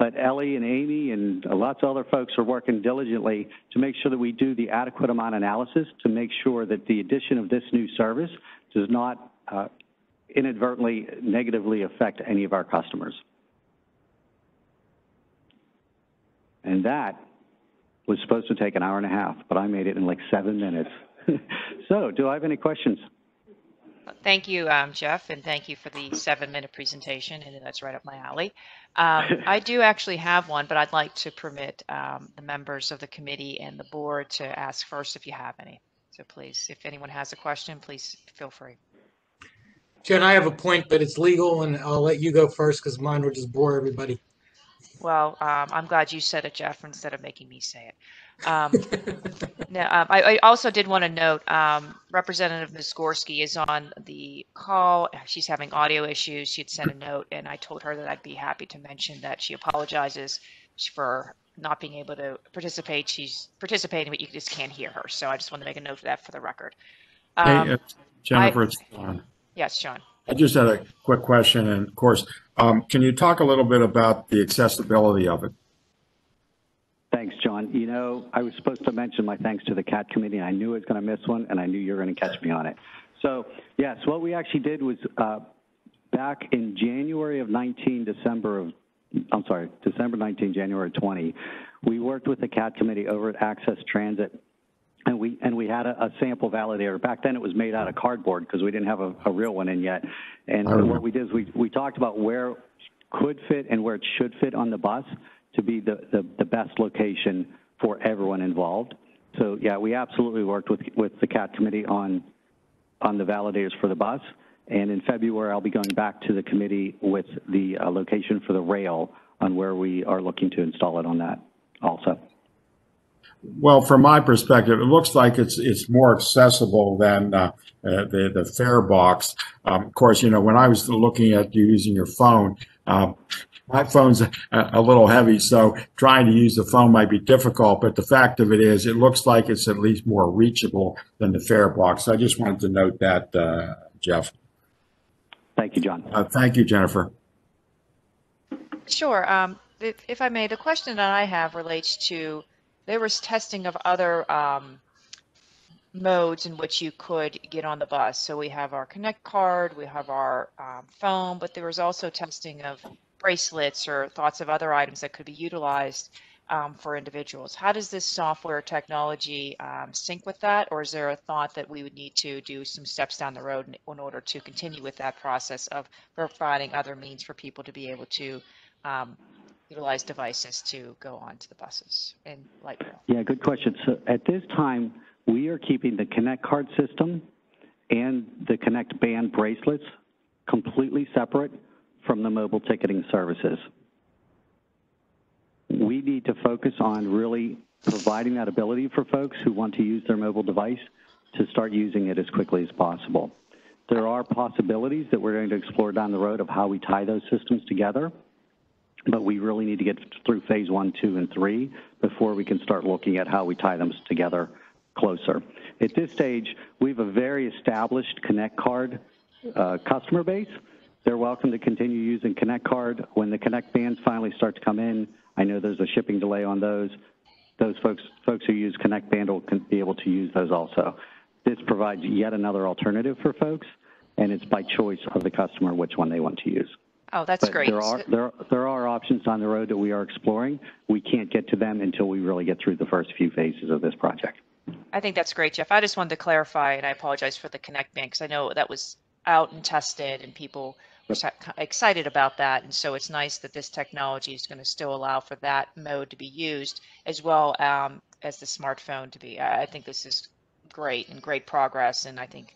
But Ellie and Amy and lots of other folks are working diligently to make sure that we do the adequate amount of analysis to make sure that the addition of this new service does not uh, inadvertently negatively affect any of our customers. And that was supposed to take an hour and a half, but I made it in like seven minutes. [LAUGHS] so, do I have any questions? Thank you, um, Jeff, and thank you for the seven-minute presentation, and that's right up my alley. [LAUGHS] Um, I do actually have one, but I'd like to permit um, the members of the committee and the board to ask first if you have any. So please, if anyone has a question, please feel free. Jen, I have a point, but it's legal, and I'll let you go first because mine will just bore everybody. Well, um, I'm glad you said it, Jeff, instead of making me say it. Um, [LAUGHS] now, um, I, I also did want to note um, Representative Ms. Gorski is on the call. She's having audio issues. She had sent a note, and I told her that I'd be happy to mention that she apologizes for not being able to participate. She's participating, but you just can't hear her. So I just want to make a note of that for the record. Hey, Um, uh, Jennifer, it's John. yes, John. I just had a quick question, and of course, um, can you talk a little bit about the accessibility of it? Thanks, John. You know, I was supposed to mention my thanks to the CAT committee. and I knew I was going to miss one, and I knew you were going to catch me on it. So, yes, what we actually did was uh, back in January of 19, December of, I'm sorry, December 19, January 20, we worked with the CAT committee over at Access Transit, and we and we had a, a sample validator. Back then, it was made out of cardboard because we didn't have a, a real one in yet. And what we did is we we talked about where could fit and where it should fit on the bus to be the, the, the best location for everyone involved. So yeah, we absolutely worked with with the CAT committee on on the validators for the bus. And in February, I'll be going back to the committee with the uh, location for the rail on where we are looking to install it on that also. Well, from my perspective, it looks like it's it's more accessible than uh, uh, the the fare box. Um, of course, you know when I was looking at you using your phone, um, my phone's a, a little heavy, so trying to use the phone might be difficult. But the fact of it is, it looks like it's at least more reachable than the fare box. I just wanted to note that, uh, Jeff. Thank you, John. Uh, thank you, Jennifer. Sure. Um, if, if I may, the question that I have relates to there was testing of other um, modes in which you could get on the bus. So we have our Connect card, we have our um, phone, but there was also testing of bracelets or thoughts of other items that could be utilized um, for individuals. How does this software technology um, sync with that, or is there a thought that we would need to do some steps down the road in, in order to continue with that process of providing other means for people to be able to um, utilize devices to go onto the buses and light rail? Yeah, good question. So at this time, we are keeping the Connect card system and the Connect band bracelets completely separate from the mobile ticketing services. We need to focus on really providing that ability for folks who want to use their mobile device to start using it as quickly as possible. There are possibilities that we're going to explore down the road of how we tie those systems together but we really need to get through phase one, two, and three before we can start looking at how we tie them together closer. At this stage, we have a very established Connect Card uh, customer base. They're welcome to continue using Connect Card. When the Connect bands finally start to come in, I know there's a shipping delay on those. Those folks, folks who use Connect Band will be able to use those also. This provides yet another alternative for folks, and it's by choice of the customer which one they want to use. Oh, that's But great. There are, there, there are options on the road that we are exploring. We can't get to them until we really get through the first few phases of this project. I think that's great, Jeff. I just wanted to clarify, and I apologize for the Connect Band because I know that was out and tested, and people excited about that. And so it's nice that this technology is going to still allow for that mode to be used as well um, as the smartphone to be. I think this is great and great progress, and I think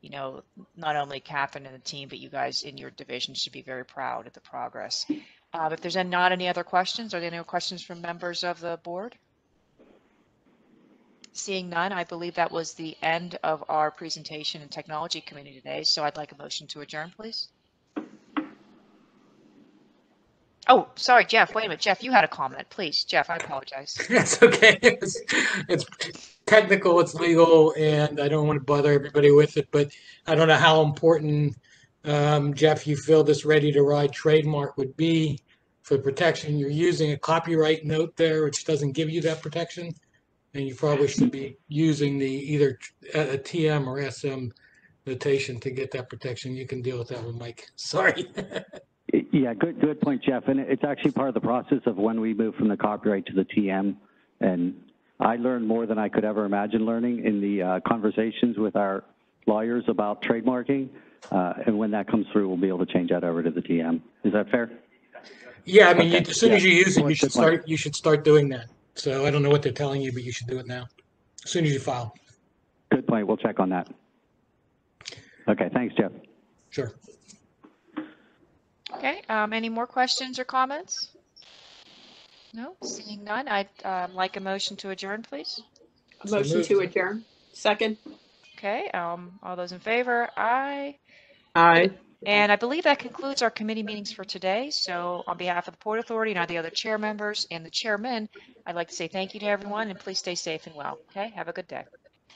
you know not only Catherine and the team, but you guys in your division should be very proud of the progress. Uh, if there's not any other questions, are there any questions from members of the board? Seeing none, I believe that was the end of our presentation and technology committee today. So I'd like a motion to adjourn, please. Oh, sorry, Jeff. Wait a minute. Jeff, you had a comment. Please, Jeff, I apologize. [LAUGHS] That's okay. It's, it's technical, it's legal, and I don't want to bother everybody with it, but I don't know how important, um, Jeff, you feel this Ready2Ride trademark would be for protection. You're using a copyright note there, which doesn't give you that protection. And you probably should be using the either a a TM or SM notation to get that protection. You can deal with that with Mike. [LAUGHS] Sorry. [LAUGHS] Yeah, good, good point, Jeff. And it's actually part of the process of when we move from the copyright to the TM. And I learned more than I could ever imagine learning in the uh, conversations with our lawyers about trademarking. Uh, and when that comes through, we'll be able to change that over to the TM. Is that fair? Yeah, I mean, you- as soon as you use it, you should start, you should start doing that. So I don't know what they're telling you, but you should do it now, as soon as you file. Good point. We'll check on that. Okay, thanks, Jeff. Sure. Okay, um, any more questions or comments? No, seeing none, I'd, um, like a motion to adjourn, please. So Motion moved. to adjourn. Second. Okay, um, all those in favor, aye. Aye. And I believe that concludes our committee meetings for today. So on behalf of the Port Authority and all the other chair members and the chairman, I'd like to say thank you to everyone and please stay safe and well. Okay, have a good day.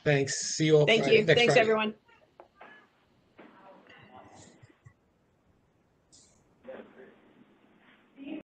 Thanks. See you all Thank Friday- you. next Thanks, Friday. everyone.